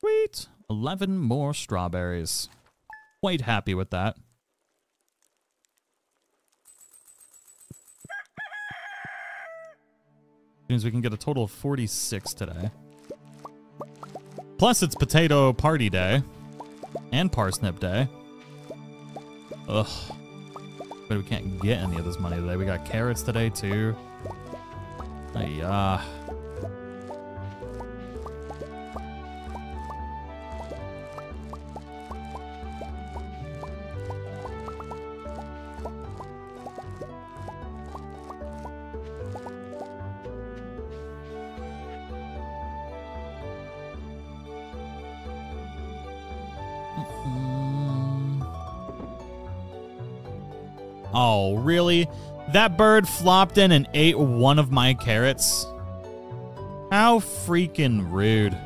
Sweet. 11 more strawberries. Quite happy with that. Means we can get a total of 46 today. Plus it's potato party day. And parsnip day. Ugh. But we can't get any of this money today. We got carrots today too. Yeah. Oh, That bird flopped in and ate one of my carrots? How freaking rude.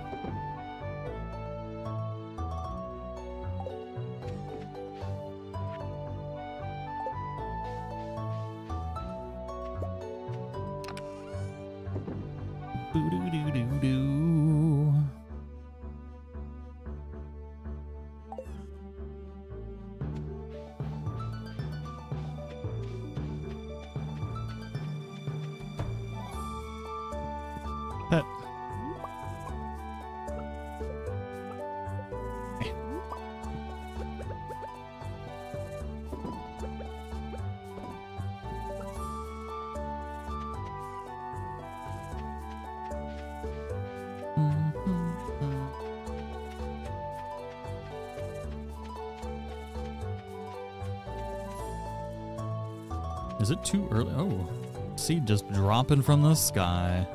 Dropping from the sky.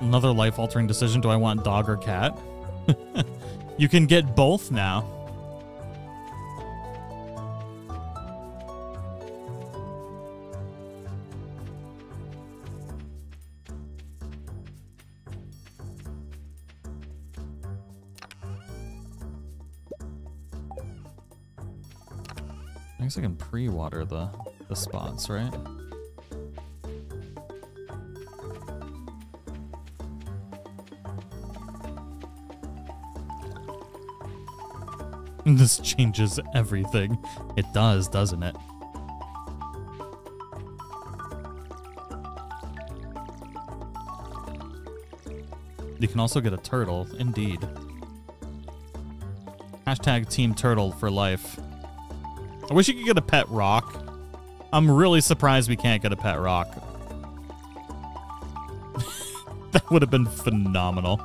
Another life-altering decision. Do I want dog or cat? you can get both now. Pre-water the, the spots, right? This changes everything. It does, doesn't it? You can also get a turtle, indeed. Hashtag Team Turtle for life. I wish you could get a pet rock. I'm really surprised we can't get a pet rock. that would have been phenomenal.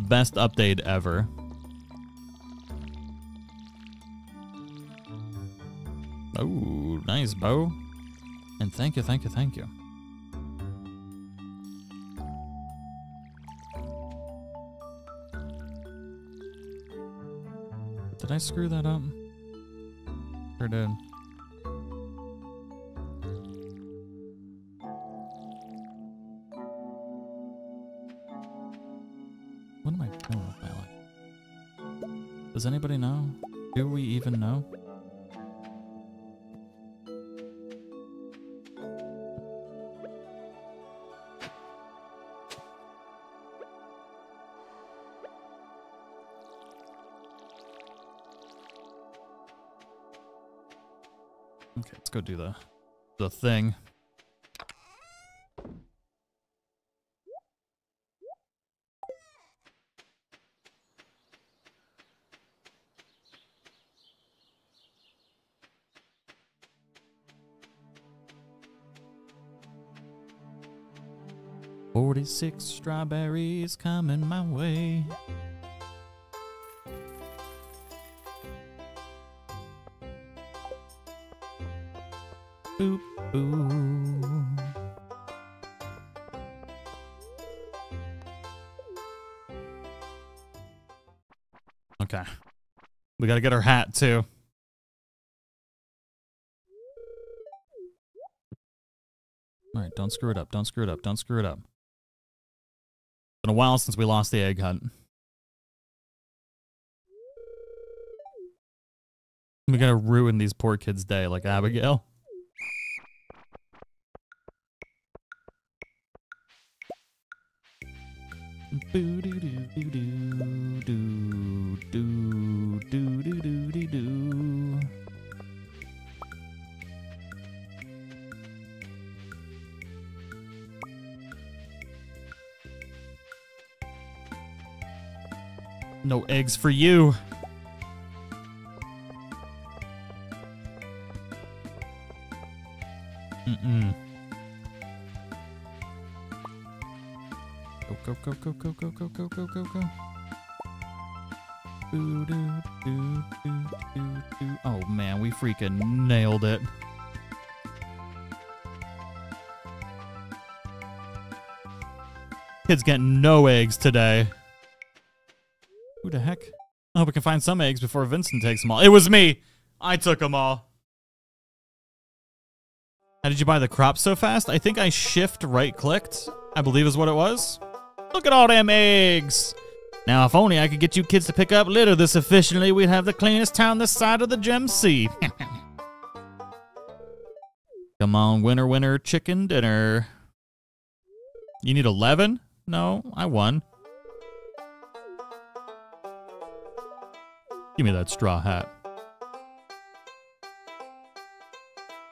Best update ever. Oh, nice bow. And thank you, thank you, thank you. Did I screw that up? Sure did. What am I doing with my life? Does anybody know? Do we even know? Go do the the thing. Forty-six strawberries coming my way. Gotta get her hat too. Alright, don't screw it up, don't screw it up, don't screw it up. It's Been a while since we lost the egg hunt. We gotta ruin these poor kids' day like Abigail. Boo doo doo doo doo doo doo No eggs for you. Mm-mm. Go, go, go, go, go, go, go, go, go, go. Doo, doo, doo, doo, doo, doo. Oh man, we freaking nailed it. Kid's getting no eggs today. Hope we can find some eggs before Vincent takes them all. It was me! I took them all. How did you buy the crop so fast? I think I shift right clicked, I believe is what it was. Look at all them eggs. Now, if only I could get you kids to pick up litter this efficiently, we'd have the cleanest town this side of the gem sea. Come on, winner, winner, chicken dinner. You need 11? No, I won. Give me that straw hat.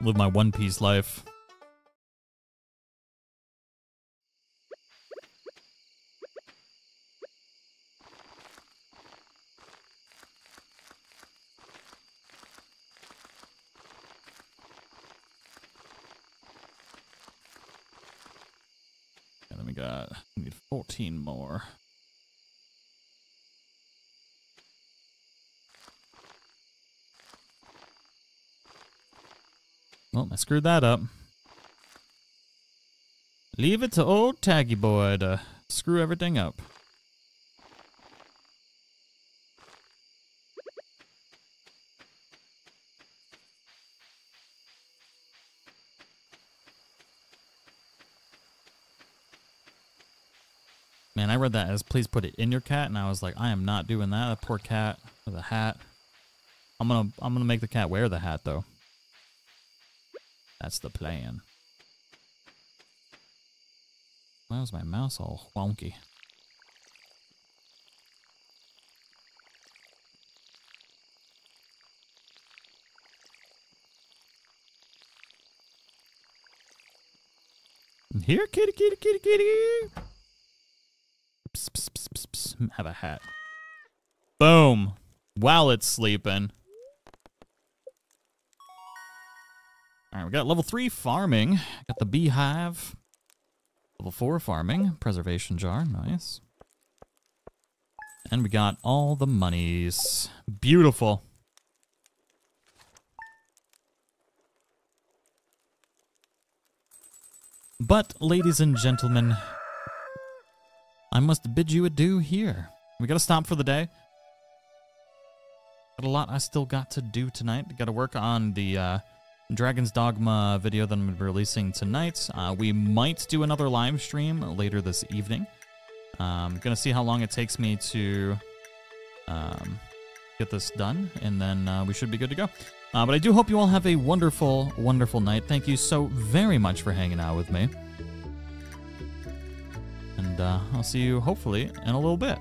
Live my one piece life. And we got need 14 more. Well, I screwed that up. Leave it to old Taggy Boy to screw everything up. Man, I read that as please put it in your cat, and I was like, I am not doing that. A poor cat with a hat. I'm gonna I'm gonna make the cat wear the hat though. That's the plan. Why was my mouse all wonky? Here, kitty, kitty, kitty, kitty. Psst, psst, psst. Have a hat. Boom. While it's sleeping. All right, we got level three farming. Got the beehive. Level four farming. Preservation jar. Nice. And we got all the monies. Beautiful. But, ladies and gentlemen, I must bid you adieu here. We gotta stop for the day. Got a lot I still got to do tonight. Gotta work on the uh, Dragon's Dogma video that I'm gonna be releasing tonight. Uh, we might do another live stream later this evening. I'm um, gonna see how long it takes me to um, get this done, and then uh, we should be good to go. Uh, but I do hope you all have a wonderful, wonderful night. Thank you so very much for hanging out with me. And uh, I'll see you hopefully in a little bit.